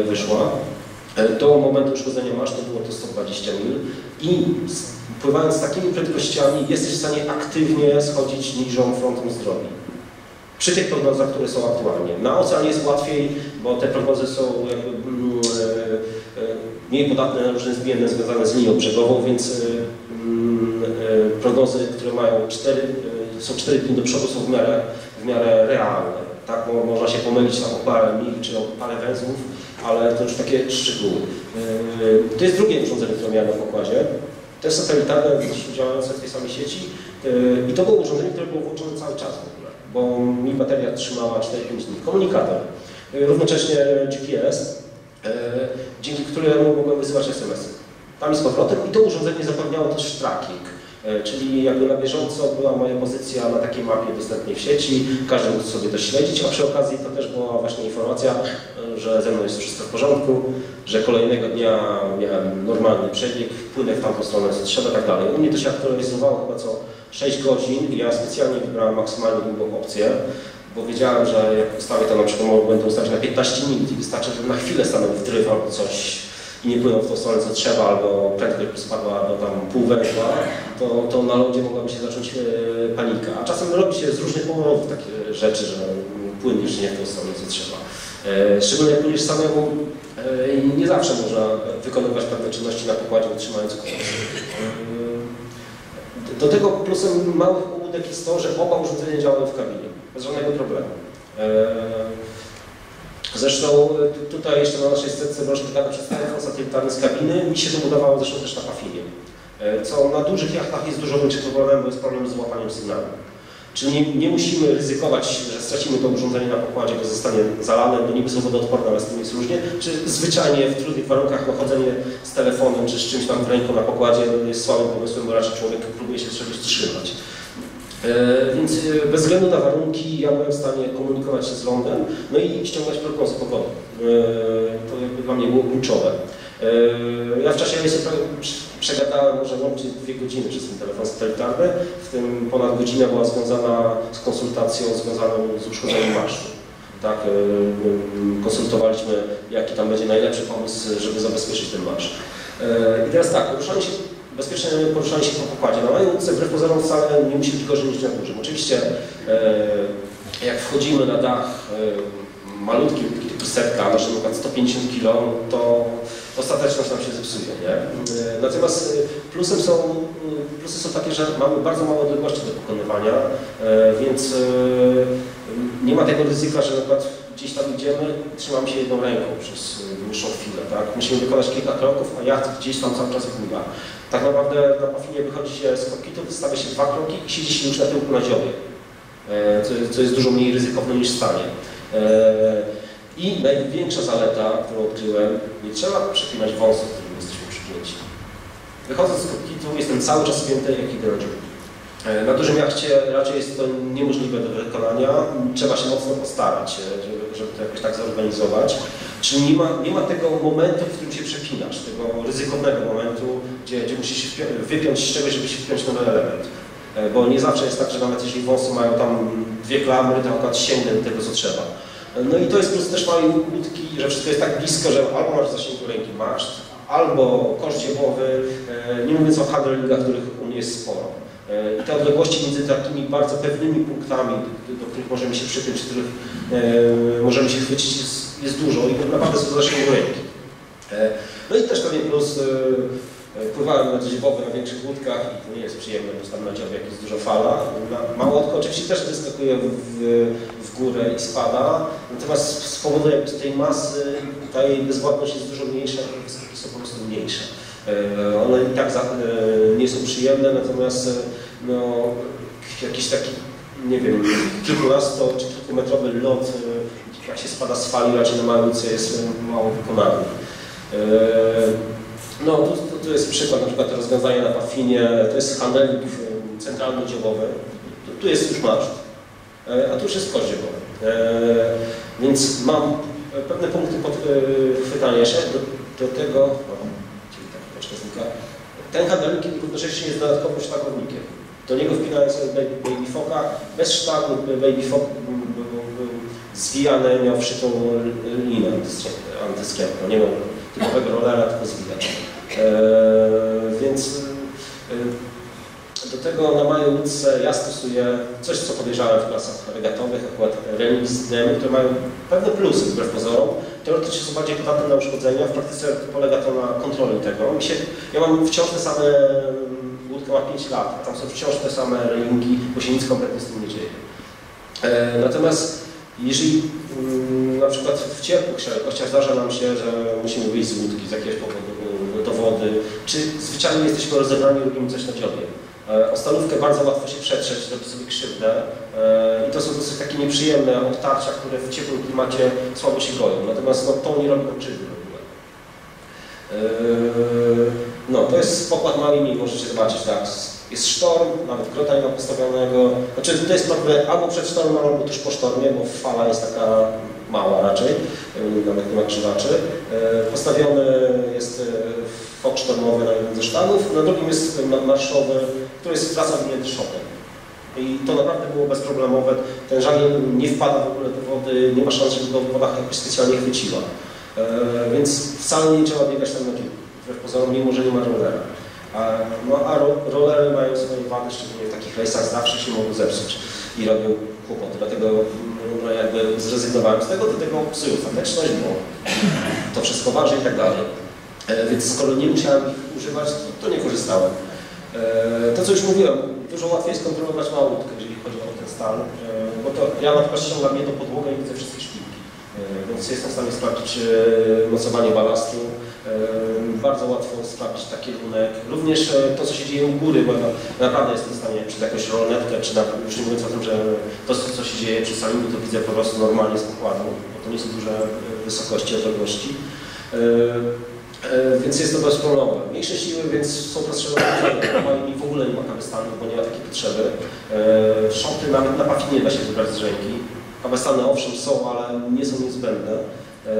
wyszła. Do momentu uszkodzenia masztu było to 120 mil i pływając z takimi prędkościami jesteś w stanie aktywnie schodzić niżą frontem zdrowi. Przy tych prognozach, które są aktualnie. Na oceanie jest łatwiej, bo te prognozy są jakby, mm, e, e, mniej podatne na różne zmienne związane z linią brzegową, więc e, prognozy, które mają 4, są 4 dni do przodu są w miarę, w miarę realne. Tak? Można się pomylić tam o parę mil czy o parę węzłów, ale to już takie szczegóły. To jest drugie urządzenie, które miałem na pokładzie. Jest satelitarne, działające w tej samej sieci i to było urządzenie, które było włączone cały czas w ogóle, bo mi bateria trzymała 4-5 dni. Komunikator, równocześnie GPS, dzięki któremu mogłem wysyłać SMS-y. Tam i z powrotem i to urządzenie zapewniało też tracking czyli jakby na bieżąco była moja pozycja na takiej mapie dostępnej w sieci, każdy mógł sobie to śledzić, a przy okazji to też była właśnie informacja, e, że ze mną jest wszystko w porządku, że kolejnego dnia miałem normalny przebieg, płynę w tamtą stronę, co trzeba, tak dalej. U mnie to się aktualizowało chyba co 6 godzin. I ja specjalnie wybrałem maksymalnie długą opcję, bo wiedziałem, że jak ustawię to na przykład będę ustawić na 15 minut i wystarczy, żebym na chwilę stanął w dryf albo coś i nie płyną w tą stronę co trzeba, albo prędkość spadła do tam pół węgla, to, to na lądzie mogłaby się zacząć e, panika. A czasem robi się z różnych powodów takie rzeczy, że płyniesz nie w tą stronę co trzeba. E, szczególnie jak płyniesz samemu e, nie zawsze można wykonywać pewne czynności na pokładzie utrzymując kurs. Do tego plusem małych pobudek jest to, że oba urządzenia działają w kabinie, bez żadnego problemu. Zresztą e, tutaj jeszcze na naszej setce broszki gada przez telefon satelitarny z kabiny. Mi się to budowało zresztą też na Pafinie. E, co na dużych jachtach jest dużo większym problemem, bo jest problem z łapaniem sygnału. Czyli nie, musimy ryzykować, że stracimy to urządzenie na pokładzie, to zostanie zalane, bo niby są wodoodporne, ale z tym jest różnie, czy zwyczajnie w trudnych warunkach no, chodzenie z telefonem czy z czymś tam w ręku na pokładzie jest słabym pomysłem, bo raczej człowiek próbuje się czegoś trzymać. E, więc e, bez względu na warunki ja byłem w stanie komunikować się z lądem, no i ściągać prognozy pogody. E, to jakby dla mnie było kluczowe. Ja w czasie rejsu przegadałem może łącznie dwie godziny przez ten telefon satelitarny, w tym ponad godzina była związana z konsultacją związaną z uszkodzeniem masztu. Tak, konsultowaliśmy, jaki tam będzie najlepszy pomysł, żeby zabezpieczyć ten marsz. I teraz tak, poruszanie się bezpieczne poruszanie się po pokładzie. Na mojej łódce wbrew pozorom wcale nie musi być gorzej niż na dużym. Oczywiście e, jak wchodzimy na dach e, malutki, typu setka, na przykład 150 kg, to ostateczność nam się zepsuje. Nie? E, natomiast plusem są, plusy są takie, że mamy bardzo małe odległości do pokonywania, więc nie ma tego ryzyka, że na przykład gdzieś tam idziemy, trzymamy się jedną ręką przez dłuższą chwilę. Tak? Musimy wykonać kilka kroków, a jacht gdzieś tam cały czas pływa. Tak naprawdę na pafinie wychodzi się z kokpitu, wystawia się dwa kroki i siedzi się już na tyłku na dziobie, e, co, co jest dużo mniej ryzykowne niż stanie. E, I największa zaleta, którą odkryłem, nie trzeba przepinać wąsów, którym jesteśmy przypięci. Wychodząc z kokpitu jestem cały czas spięty jak idę na dziobie. E, na dużym jachcie raczej jest to niemożliwe do wykonania. Trzeba się mocno postarać, żeby, żeby to jakoś tak zorganizować. Czyli nie ma, nie ma tego momentu, w którym się przepinasz, tego ryzykownego momentu, gdzie, gdzie musisz się wypiąć z czegoś, żeby się wpiąć nowy element. E, bo nie zawsze jest tak, że nawet jeżeli wąsy mają tam dwie klamry, to akurat sięgnę do tego, co trzeba. E, no i to jest plus też małej łódki, że wszystko jest tak blisko, że albo masz w zasięgu ręki maszt, albo kosz dziełowy, nie mówiąc o handlingach, których u mnie jest sporo. E, I te odległości między takimi bardzo pewnymi punktami, do, których możemy się przypiąć, których e, możemy się chwycić, jest, jest dużo i naprawdę są zasięgu ręki. E, no i też pewien plus, e, pływałem na dziewowy na większych łódkach i to nie jest przyjemne, bo tam na dziobie jak jest dużo fala. Małotko oczywiście też wyskakuje w, w górę i spada, natomiast z powodu tej masy ta jej bezwładność jest dużo mniejsza, wysokości są po prostu mniejsze. E, one i tak e, nie są przyjemne, natomiast e, no, jakiś taki, nie wiem, kilkunasto czy kilkumetrowy lot, jak się spada z fali, raczej na małym jest mało wykonalny. No, tu, tu, jest przykład, na przykład rozwiązanie na Pafinie, to jest handel centralno-dziełowy, tu, tu jest już maszt, a tu już jest kość Więc mam pewne punkty podchwytania się do, do tego, ten handelnik równocześnie jest dodatkowym sztagownikiem. Do niego wpinają sobie baby foka, bez sztagu baby fok był zwijany, miał wszytą linę antyskiepną. Nie miał typowego rollera, tylko zwijacz. Eee, więc e, do tego na mojej łódce ja stosuję coś, co podejrzałem w klasach regatowych, akurat remix demy, które mają pewne plusy wbrew pozorom, teoretycznie są bardziej podatne na uszkodzenia, w praktyce polega to na kontroli tego. Mi się, ja mam wciąż te same, łódka ma 5 lat, a tam są wciąż te same railingi, bo się nic kompletnie z tym nie dzieje. E, natomiast jeżeli mm, na przykład w ciepłych szerokościach zdarza nam się, że musimy wyjść z łódki z jakiegoś powodu do wody, czy zwyczajnie jesteśmy rozebrani, robimy coś na dziobie. O stalówkę bardzo łatwo się przetrzeć, zrobić sobie krzywdę i to są dosyć takie nieprzyjemne odtarcia, które w ciepłym klimacie słabo się goją. Natomiast no, to nie robi w ogóle. No, to jest pokład mały możecie zobaczyć, tak, jest sztorm, nawet grota nie ma postawionego. Znaczy to jest trochę albo przed sztormem, albo tuż po sztormie, bo fala jest taka mała raczej, nawet nie ma krzywaczy. Postawiony jest fok sztormowy na jednym ze sztanów, na drugim jest marszowy, który jest wraca wyjęty szotem. I to naprawdę było bezproblemowe. Ten żagiel nie wpada w ogóle do wody, nie ma szans, żeby go woda jakoś specjalnie chwyciła. Więc wcale nie trzeba biegać tam na kilku, wbrew pozorom, mimo że nie ma rollera. No a rollery mają swoje wady, szczególnie w takich rejsach zawsze się mogą zepsuć i robią kłopoty. Dlatego no, jakby zrezygnowałem z tego, do tego psują stateczność, bo to wszystko waży i tak dalej. E, więc skoro nie musiałem ich używać, to nie korzystałem. E, to co już mówiłem, dużo łatwiej jest kontrolować małą łódkę, jeżeli chodzi o ten stan, e, bo to ja na przykład ściągam jedną podłogę i widzę wszystkie szpilki. Więc jestem w stanie sprawdzić mocowanie balastu, bardzo łatwo sprawdzić taki kierunek. Również to, co się dzieje u góry, bo naprawdę jestem w stanie przez jakąś rolnetkę, czy nawet, już nie mówiąc o tym, że to, co się dzieje przy salinie, to widzę po prostu normalnie z pokładu, bo to nie są duże wysokości, odległości. E, więc jest to bezproblemowe. Mniejsze siły, więc są postrzelone i w ogóle nie ma kabestanu, bo nie ma takiej potrzeby. E, szoty nawet na pafinie da się wybrać z ręki. Kabestany owszem są, ale nie są niezbędne. E,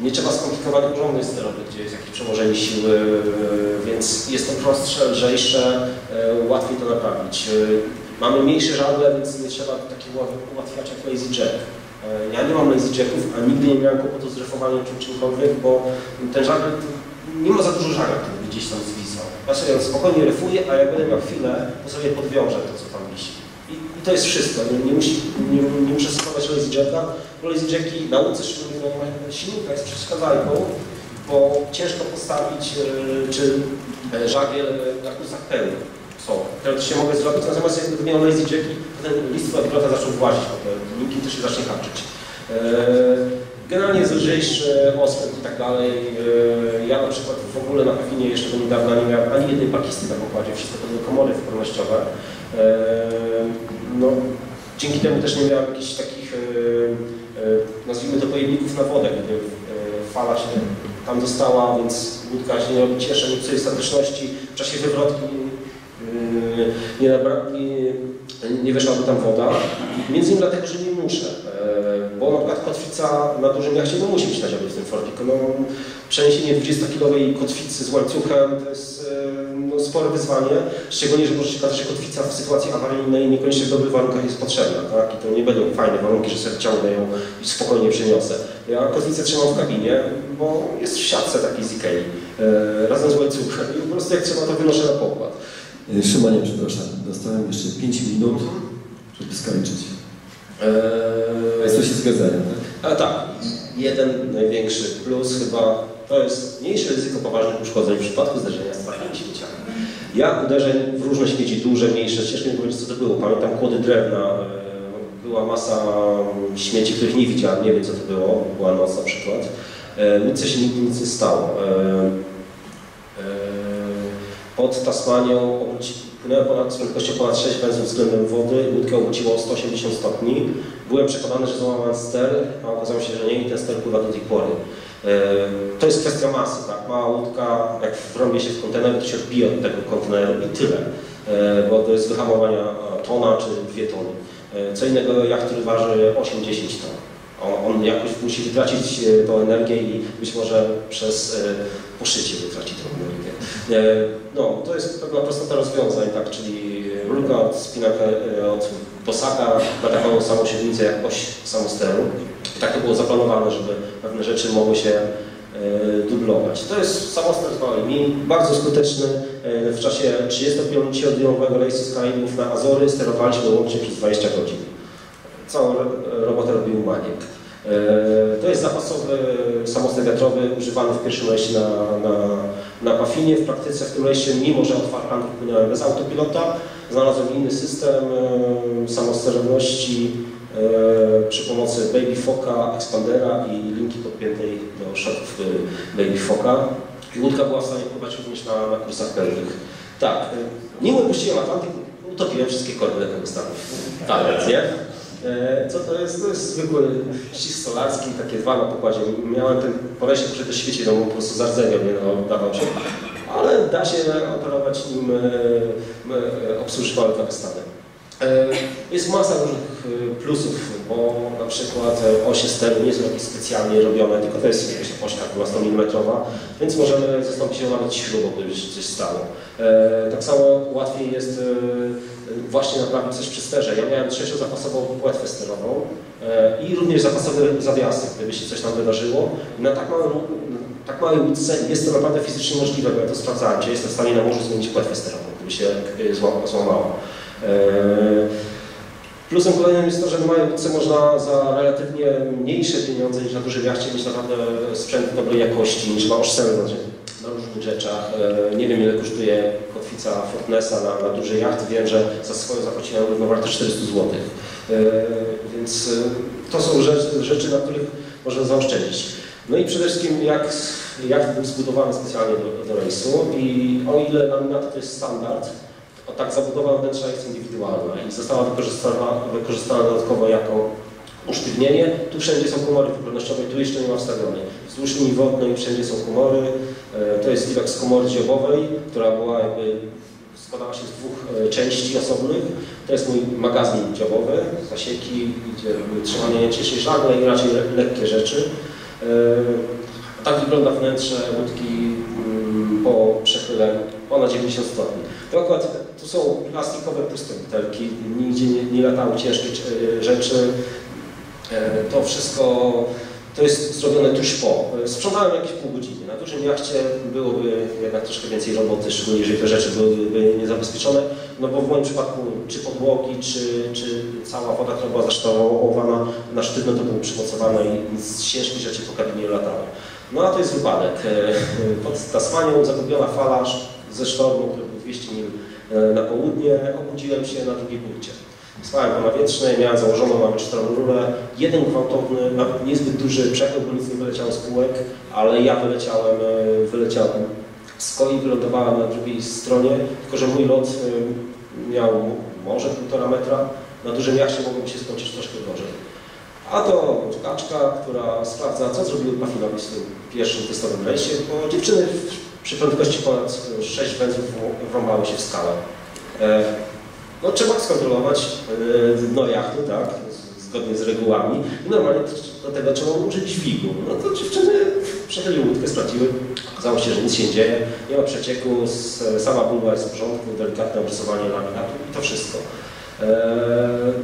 nie trzeba skomplikować urządzeń sterowych, gdzie jest jakieś przełożenie siły, więc jest to prostsze, lżejsze, łatwiej to naprawić. Mamy mniejsze żagle, więc nie trzeba jak Lazy Jack. Ja nie mam lazy jacków, a nigdy nie miałem kłopotu z refowaniem czy czymkolwiek, bo ten żagiel, nie ma za dużo żagla, który gdzieś tam zwisał. Ja sobie spokojnie refuję, a jak będę miał chwilę, to sobie podwiążę to, co tam wisi. I, i to jest wszystko. Nie, nie, musi, nie, nie muszę stosować lazy jacka, bo lazy jacki nauce, silnika, jest przeszkadzajką, bo ciężko postawić e, czy e, żagiel na kursach pełnych są. Teoretycznie mogę zrobić, natomiast jak będę miał lazy jacki, to ten list odwrota zaczął włazić po te linki, to się zacznie haczyć. E, generalnie jest lżejszy ospęd i tak dalej. E, ja na przykład w ogóle na Pawinie jeszcze do niedawna nie miałem ani jednej pakisty na pokładzie, wszystko to były komory wypornościowe. E, no, dzięki temu też nie miałem jakichś takich, nazwijmy to pojemników na wodę, gdy fala się tam dostała, więc łódka się nie robi cieszy, nie psuje stateczności. W czasie wywrotki nie, nie, nie weszłaby tam woda. Między innymi dlatego, że nie muszę. E, bo na przykład kotwica na dużym jachcie no, musi być na ziemi w tym fortiku. No, przeniesienie 20-kilowej kotwicy z łańcuchem to jest e, no, spore wyzwanie. Szczególnie, że może się okazać, że kotwica w sytuacji awaryjnej niekoniecznie w dobrych warunkach jest potrzebna. Tak? I to nie będą fajne warunki, że sobie wciągnę ją i spokojnie przeniosę. Ja kotwicę trzymam w kabinie, bo jest w siatce takiej z Ikei, e, razem z łańcuchem i po prostu jak trzeba to wynoszę na pokład. E, Szymonie, przepraszam, dostałem jeszcze 5 minut, żeby skończyć. Eee... Państwo się zgadzają, tak? A tak, jeden największy plus chyba to jest mniejsze ryzyko poważnych uszkodzeń w przypadku zdarzenia z parkami śmieciami. Ja uderzeń w różne śmieci, duże, mniejsze, ciężko mi powiedzieć co to było. Pamiętam kłody drewna, e, była masa śmieci, których nie widziałem, nie wiem co to było, była noc na przykład. E, nic się nigdy nic nie stało. E, pod Tasmanią płynęłem ponad, z prędkością ponad 6 węzłów względem wody, łódkę obróciło o 180 stopni. Byłem przekonany, że złamałem ster, a okazało się, że nie i ten ster pływa do tej pory. E, to jest kwestia masy, tak? Mała łódka, jak wrąbie się w kontener, to się odbije od tego konteneru i tyle, e, bo to jest wyhamowania tona czy dwie tony. E, co innego jacht, który waży 8-10 ton. On, on, jakoś musi wytracić tą energię i być może przez poszycie wytraci tą energię. No, to jest pewna prostota rozwiązań, tak, czyli rurka od spinaka, e, od posaka ma taką samą średnicę jak oś samosteru. Tak to było zaplanowane, żeby pewne rzeczy mogły się e, dublować. To jest samoster mi bardzo skuteczny. E, w czasie 35-dniowego rejsu Karaibów na Azory sterowaliśmy łącznie przez 20 godzin. Całą robotę robił maniek. To jest zapasowy samostek wiatrowy używany w pierwszym rejsie na, na na Pafinie. W praktyce rejsie, mimo że Farkanów płynąłem bez autopilota, znalazłem inny system samosterowności e, przy pomocy Baby Foka, Expandera i linki podpiętej do szatów e, Baby Foka. I łódka była w stanie pływać również na, na kursach pełnych. Tak, e, nim opuściłem Atlantyk, utopiłem wszystkie kordy tego stanu. Talent, nie? E, Co to jest? To jest zwykły ścisk stolarski, takie dwa na pokładzie. Miałem ten po lesie przy też świecie, no po prostu za rdzenia mnie no, dawał się. Ale da się operować nim, e, e, obsłużywały dwa stany. E, Jest masa różnych e, plusów, bo na przykład e, osie steru nie są jakieś specjalnie robione, tylko to jest jakaś ośka 12 mm, więc możemy zastąpić ją nawet śrubą, gdyby się coś stało. E, Tak samo łatwiej jest e, właśnie naprawić coś przy sterze. Ja miałem sześciozapasową płetwę sterową e, i również zapasowe zawiasy, gdyby się coś tam wydarzyło. Na tak małym, tak małej łódce jest to naprawdę fizycznie możliwe, bo ja to sprawdzałem, czy jestem w stanie na morzu zmienić płetwę sterową, gdyby się e, zła- złamała. E, Plusem kolejnym jest to, że na małej łódce można za relatywnie mniejsze pieniądze niż na dużym jachcie mieć naprawdę sprzęt dobrej jakości, na oszczędność znaczy na różnych rzeczach. E, Nie wiem ile kosztuje kotwica Fortnessa na, na duży jacht. Wiem, że za swoją zapłaciłem równowarte 400 zł. Więc e, to są rzeczy, rzeczy, na których można zaoszczędzić. No i przede wszystkim jak jacht był zbudowany specjalnie do, do rejsu i o ile laminaty to jest standard, o tak zabudowa wnętrza jest indywidualna i została wykorzystana, wykorzystana dodatkowo jako usztywnienie. Tu wszędzie są komory wyprowadzczowe, tu jeszcze nie ma wstawionej. Wzdłuż linii wodnej wszędzie są komory. E, To jest widok z komory dziobowej, która była jakby składała się z dwóch e, części osobnych. To jest mój magazyn dziobowy, zasieki, gdzie trzymane najczęściej żagle i raczej le- lekkie rzeczy. E, Tak wygląda wnętrze łódki mm, po przechyle ponad 90 stopni. To akurat tu są plastikowe puste butelki, nigdzie nie, nie latały ciężkie e, rzeczy. E, To wszystko to jest zrobione tuż po. E, Sprzątałem jakieś pół godziny. Na dużym jachcie byłoby jednak troszkę więcej roboty, szczególnie jeżeli te rzeczy byłyby niezabezpieczone, no bo w moim przypadku czy podłogi, czy, czy cała woda, która była zaształowana na sztywno to było przymocowane i nic ciężkich rzeczy po kabinie nie latało. No a to jest wypadek. Pod Tasmanią zagubiona fala ze sztormu, który 200 mil e, na południe, obudziłem się na drugiej punkcie. Spałem po nawietrznej, miałem założoną nawet czterą rurę. Jeden gwałtowny, nawet niezbyt duży przechył, bo nic nie wyleciało z półek, ale ja wyleciałem, e, wyleciałem z koi, wylądowałem na drugiej stronie, tylko że mój lot e, miał może półtora metra, na dużym jachcie mogłoby się skończyć troszkę gorzej. A to kaczka, która sprawdza, co zrobiły Pafinowi z tym pierwszym testowym rejsie, bo dziewczyny w- przy prędkości ponad 6 węzłów wrąbały się w skałę. E, no, trzeba skontrolować e, dno jachtu, tak, zgodnie z regułami i normalnie do tego trzeba użyć dźwigu. No to dziewczyny przechyliły łódkę, sprawdziły, okazało się, że nic się nie dzieje, nie ma przecieku, sama bulwa jest w porządku, delikatne obrysowanie laminatu i to wszystko. Eee,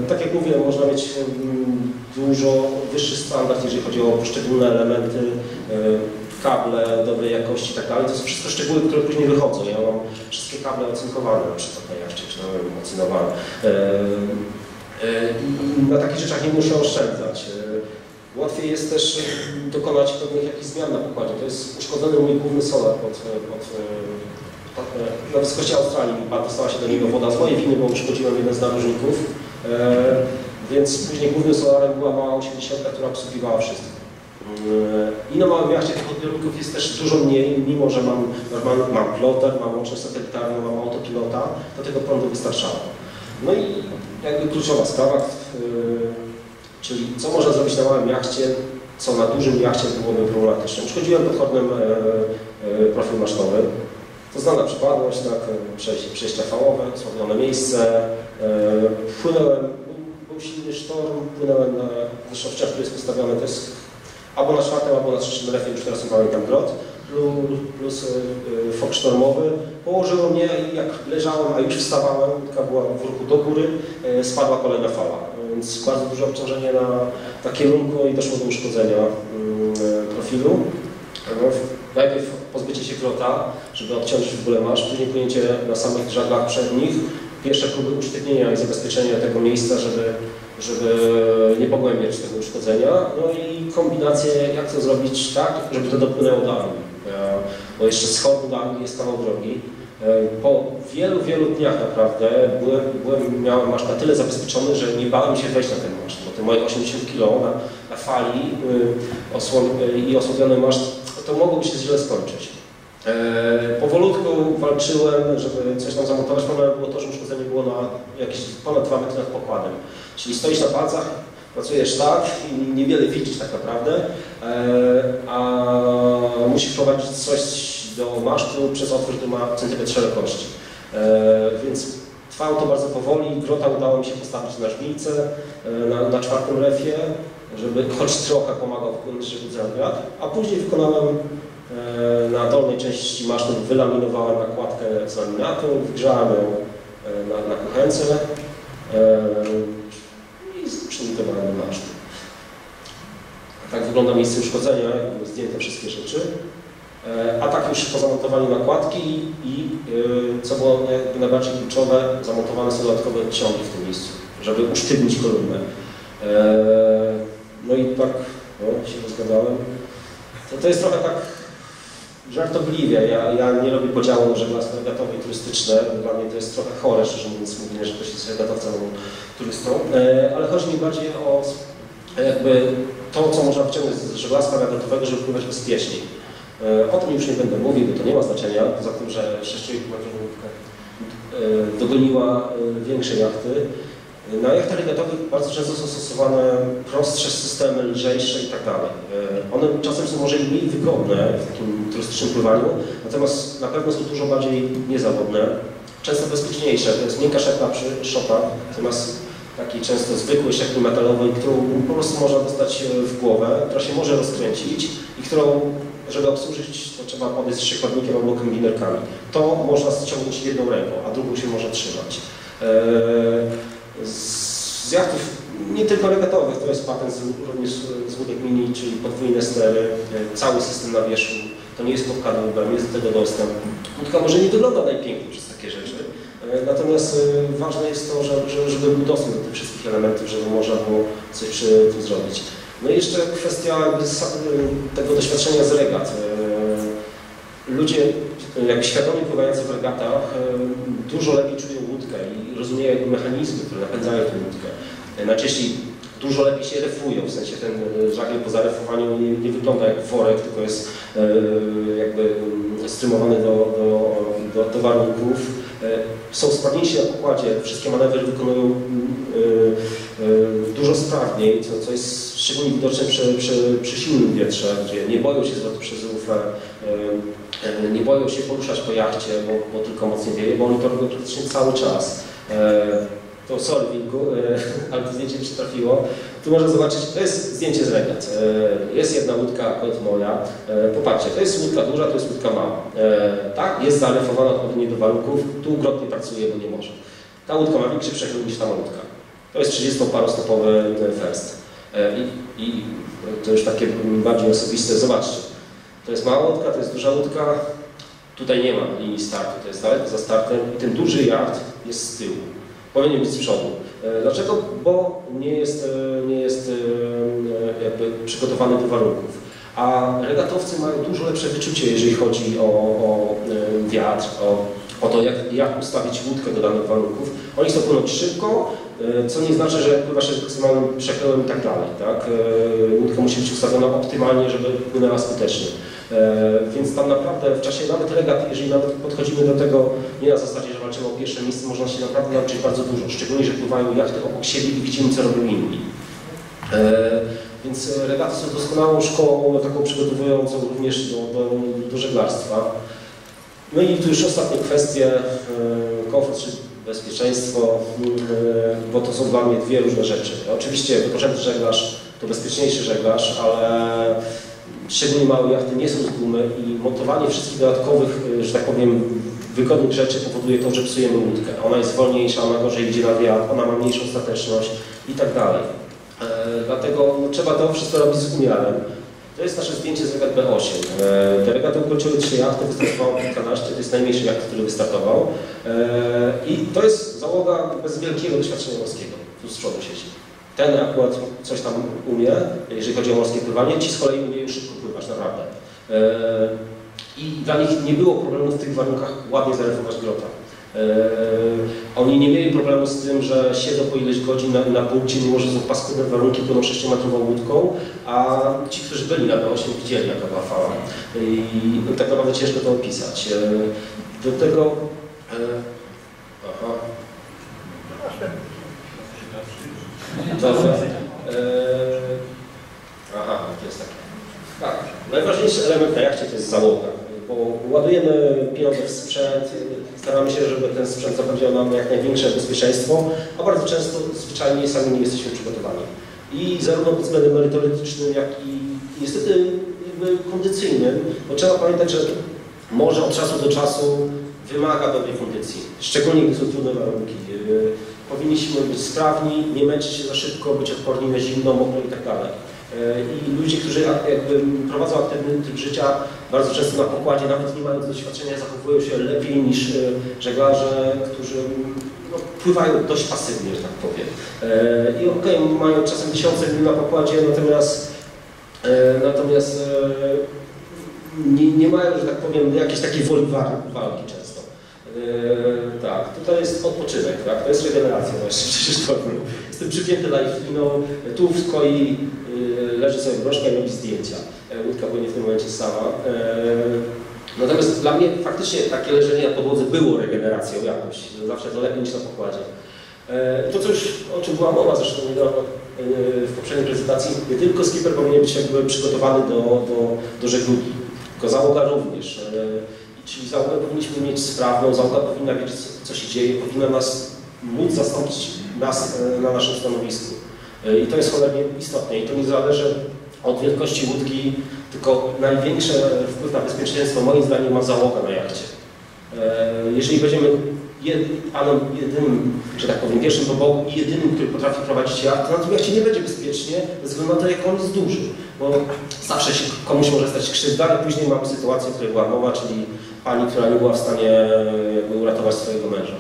tak jak mówiłem, można mieć mm, dużo wyższy standard, jeżeli chodzi o poszczególne elementy, e, kable dobrej jakości i tak dalej. To są wszystko szczegóły, które później wychodzą. Ja mam wszystkie kable ocynkowane na przykład na jachcie, czy nawet ocynowane. E, I na takich rzeczach nie muszę oszczędzać. E, Łatwiej jest też dokonać pewnych jakichś zmian na pokładzie. To jest uszkodzony mój główny solar pod, pod, na wysokości Australii. Dostała się do niego woda z mojej winy, bo uszkodziłem jeden z narożników. E, więc później głównym solarem była mała 80, która obsługiwała wszystko. E, I na małym jachcie tych odbiorników jest też dużo mniej, mimo że mam, mam, mam ploter, mam łączność satelitarną, mam autopilota, to tego prądu wystarczało. No i jakby kluczowa sprawa, yy, czyli co można zrobić na małym jachcie, co na dużym jachcie byłoby problematyczne. Uszkodziłem pod Hornem e, e, profil masztowy. To znana przypadłość, tak, e, przejście, przejścia fałowe, słabione miejsce. E, płynąłem, był, silny sztorm, płynąłem na, zresztą w Czechach jest postawione, to jest albo na czwartym, albo na trzecim refie, już nie pamiętam grot, plus, plus e, fok sztormowy. Położyło mnie i jak leżałem, a już wstawałem, łódka była w ruchu do góry, e, spadła kolejna fala. Więc bardzo duże obciążenie na, na kierunku i doszło do uszkodzenia mm, e, profilu. No, Najpierw pozbycie się grota, żeby odciążyć w ogóle masz, później płynięcie na samych żaglach przednich, pierwsze próby usztywnienia i zabezpieczenia tego miejsca, żeby, żeby nie pogłębiać tego uszkodzenia. No i kombinację, jak to zrobić tak, żeby to dopłynęło do Anglii. E, Bo jeszcze z Hornu do Anglii jest kawał drogi. E, Po wielu, wielu dniach naprawdę byłem, byłem, miałem maszt na tyle zabezpieczony, że nie bałem się wejść na ten maszt, bo te moje 80 kg na, na fali y, osłon, y, i osłabiony maszt, to mogłoby się źle skończyć. E, powolutku walczyłem, żeby coś tam zamontować. Problemem było to, że uszkodzenie było na jakieś ponad 2 metry nad pokładem. Czyli stoisz na palcach, pracujesz tak i niewiele widzisz tak naprawdę, e, a musisz prowadzić coś do masztu przez otwór, który ma centymetr szerokości. E, więc trwało to bardzo powoli. Grota udało mi się postawić na żbijce, e, na, na czwartym refie, żeby *laughs* choć trochę pomagał wpłynąć, żeby wiatr, a później wykonałem na dolnej części masztu, wylaminowałem nakładkę z laminatu, wgrzałem ją na, na kuchence i przymutowałem do masztu. Tak wygląda miejsce uszkodzenia, zdjęte wszystkie rzeczy. E, a tak już po zamontowaniu nakładki i e, co było jakby najbardziej kluczowe, zamontowane są dodatkowe ciągi w tym miejscu, żeby usztywnić kolumnę. E, no i tak, o, się rozgadałem. To, to jest trochę tak żartobliwie. Ja, ja nie robię podziału na żeglarstwo regatowe i turystyczne. Dla mnie to jest trochę chore, szczerze mówiąc, mówienie, że ktoś jest regatowcem turystą. Ale chodzi mi bardziej o jakby to, co można wyciągnąć z żeglarstwa regatowego, żeby pływać bezpieczniej. E, o tym już nie będę mówił, bo to nie ma znaczenia, poza tym, że 6,5 metrową e, dogoniła e, większe jachty. Na jachtach regatowych bardzo często są stosowane prostsze systemy, lżejsze i tak dalej. One czasem są może mniej wygodne w takim turystycznym pływaniu, natomiast na pewno są dużo bardziej niezawodne, często bezpieczniejsze. To jest miękka szepna przy szopach, natomiast takiej często zwykłej szepny metalowej, którą po prostu można dostać w głowę, która się może rozkręcić i którą żeby obsłużyć, to trzeba podejść z przekładnikiem albo kombinerkami. To można ściągnąć jedną ręką, a drugą się może trzymać. Eee, z jachtów nie tylko regatowych, to jest patent również z łódek mini, czyli podwójne stery, e, cały system na wierzchu, to nie jest pod kadłubem, jest do tego dostęp. Łódka może nie wygląda najpiękniej przez takie rzeczy, e, natomiast e, ważne jest to, żeby był dostęp do tych wszystkich elementów, żeby można było coś przy tym zrobić. No i jeszcze kwestia tego doświadczenia z regat. E, ludzie jakby świadomie pływający w regatach e, dużo lepiej czują łódkę i rozumieją jakby mechanizmy, które napędzają tę łódkę. E, najczęściej dużo lepiej się refują, w sensie ten żagiel po zarefowaniu nie, nie wygląda jak worek, tylko jest jakby strymowany do, do, do, do warunków. Są sprawniejsi na pokładzie, wszystkie manewry wykonują dużo sprawniej, co, co jest szczególnie widoczne przy, przy, przy silnym wietrze, gdzie nie boją się zwrotu przez lufę, nie boją się poruszać po jachcie, bo, bo tylko mocniej wieje, bo oni to robią praktycznie cały czas. E, to sorry e, *laughs* ale to zdjęcie mi się trafiło. Tu można zobaczyć, to jest zdjęcie z regat. E, jest jedna łódka, akurat moja. Popatrzcie, to jest łódka duża, to jest łódka mała. Tak, jest zarefowana odpowiednio do warunków, tu ukrotnie pracuje, bo nie może. Ta łódka ma większy przechył niż ta łódka. To jest 30-parostopowy first. E, I, I, to już takie bardziej osobiste. Zobaczcie, to jest mała łódka, to jest duża łódka. Tutaj nie ma linii startu, to jest daleko za startem i ten duży jacht jest z tyłu. Powinien być z przodu. E, dlaczego? Bo nie jest, e, nie jest jakby przygotowany do warunków. A regatowcy mają dużo lepsze wyczucie, jeżeli chodzi o, o wiatr, o, o to, jak, jak ustawić łódkę do danych warunków. Oni chcą płynąć szybko, E, co nie znaczy, że pływa się z maksymalnym przechyłem i tak dalej. Tak? E, łódka musi być ustawiona optymalnie, żeby płynęła skutecznie. E, więc tam naprawdę w czasie nawet regat, jeżeli nawet podchodzimy do tego nie na zasadzie, że walczymy o pierwsze miejsce, można się naprawdę nauczyć bardzo dużo. Szczególnie, że pływają jachty obok siebie i widzimy, co robią inni. Więc regaty są doskonałą szkołą, taką przygotowującą również do, do, do żeglarstwa. No i tu już ostatnie kwestie, komfort bezpieczeństwo, e, bo to są dla mnie dwie różne rzeczy. Oczywiście wypoczęty żeglarz to bezpieczniejszy żeglarz, ale szczególnie małe jachty nie są z gumy i montowanie wszystkich dodatkowych, e, że tak powiem, wygodnych rzeczy powoduje to, że psujemy łódkę. Ona jest wolniejsza, ona gorzej idzie na wiatr, ona ma mniejszą stateczność i tak dalej. E, dlatego no, trzeba to wszystko robić z umiarem. To jest nasze zdjęcie z regat B8. E, te ukończyły trzy jachty, wystartowało kilkanaście, to jest najmniejszy jacht, który wystartował. E, I to jest załoga bez wielkiego doświadczenia morskiego, tu z przodu siedzi. Ten akurat coś tam umie, jeżeli chodzi o morskie pływanie, ci z kolei umieją szybko pływać, naprawdę. E, I dla nich nie było problemu w tych warunkach ładnie zarefować grota. Oni nie mieli problemu z tym, że siedzą po ileś godzin na, na punkcie, mimo że są paskudne warunki, płyną 6-metrową łódką, a ci, którzy byli na B8 widzieli jaka była fala. I no, tak naprawdę ciężko to opisać. Do tego... Aha. Dobrze. Aha, to jest takie. Tak. Najważniejszy element na jachcie to jest załoga, bo ładujemy pieniądze w sprzęt, staramy się, żeby ten sprzęt zapewniał nam jak największe bezpieczeństwo, a bardzo często zwyczajnie sami nie jesteśmy przygotowani. I zarówno pod względem merytorycznym, jak i niestety kondycyjnym, bo trzeba pamiętać, że morze od czasu do czasu wymaga dobrej kondycji, szczególnie gdy są trudne warunki. Powinniśmy być sprawni, nie męczyć się za szybko, być odporni na zimno, mokro i tak dalej. I ludzie, którzy jakby prowadzą aktywny tryb życia, bardzo często na pokładzie, nawet nie mając doświadczenia, zachowują się lepiej niż żeglarze, którzy no, pływają dość pasywnie, że tak powiem. I okej, okay, mają czasem tysiące dni na pokładzie, natomiast, natomiast nie, nie mają, że tak powiem, jakiejś takiej woli walki. Yy, tak, tutaj jest odpoczynek, tak? to jest regeneracja właśnie, *laughs* przecież to Jestem przypięty life tu w koi yy, leży sobie broszka i robi zdjęcia. Yy, łódka płynie w tym momencie sama. Yy, natomiast dla mnie faktycznie takie leżenie na podłodze było regeneracją jakoś, zawsze to lepiej niż na pokładzie. Yy, to coś, o czym była mowa zresztą niedawno w poprzedniej prezentacji, nie tylko skipper powinien być jakby przygotowany do, do, do żeglugi, tylko załoga również. Czyli załogę powinniśmy mieć sprawną, załoga powinna wiedzieć, co się dzieje, powinna nas móc zastąpić nas na naszym stanowisku. I to jest cholernie istotne i to nie zależy od wielkości łódki, tylko największy wpływ na bezpieczeństwo moim zdaniem ma załoga na jachcie. Jeżeli będziemy panem jedynym, że tak powiem, pierwszym po boku i jedynym, który potrafi prowadzić jacht, to na tym jachcie nie będzie bezpiecznie, ze względu na to, jak on jest duży. Bo zawsze się komuś może stać krzywda, ale później mamy sytuację, w której była mowa, czyli pani, która nie była w stanie jakby uratować swojego męża.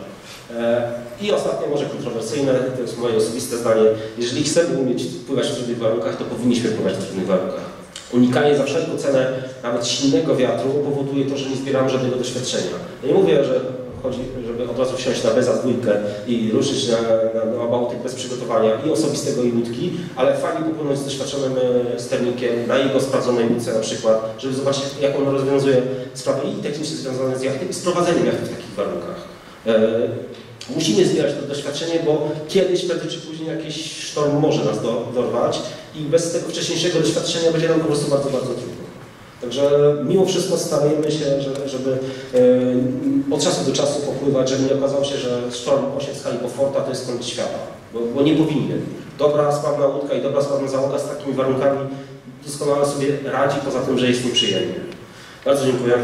I ostatnie, może kontrowersyjne, to jest moje osobiste zdanie, jeżeli chcemy umieć pływać w trudnych warunkach, to powinniśmy pływać w trudnych warunkach. Unikanie za wszelką cenę nawet silnego wiatru powoduje to, że nie zbieramy żadnego doświadczenia. Ja nie mówię, że chodzi, żeby od razu wsiąść na beza dwójkę i ruszyć na, na, na Bałtyk bez przygotowania i osobistego i łódki, ale fajnie popłynąć z doświadczonym e, sternikiem na jego sprawdzonej łódce na przykład, żeby zobaczyć, jak on rozwiązuje sprawy i technicznie związane z jachtem i z prowadzeniem jachtu w takich warunkach. E, musimy zbierać to doświadczenie, bo kiedyś, prędzej czy później jakiś sztorm może nas do, dorwać i bez tego wcześniejszego doświadczenia będzie nam po prostu bardzo, bardzo trudno. Także mimo wszystko starajmy się, żeby, yy, od czasu do czasu popływać, żeby nie okazało się, że sztorm 8 skali Beauforta to jest koniec świata, bo, bo nie powinien. Dobra, sprawna łódka i dobra, sprawna załoga z takimi warunkami doskonale sobie radzi, poza tym, że jest nieprzyjemnie. Bardzo dziękuję.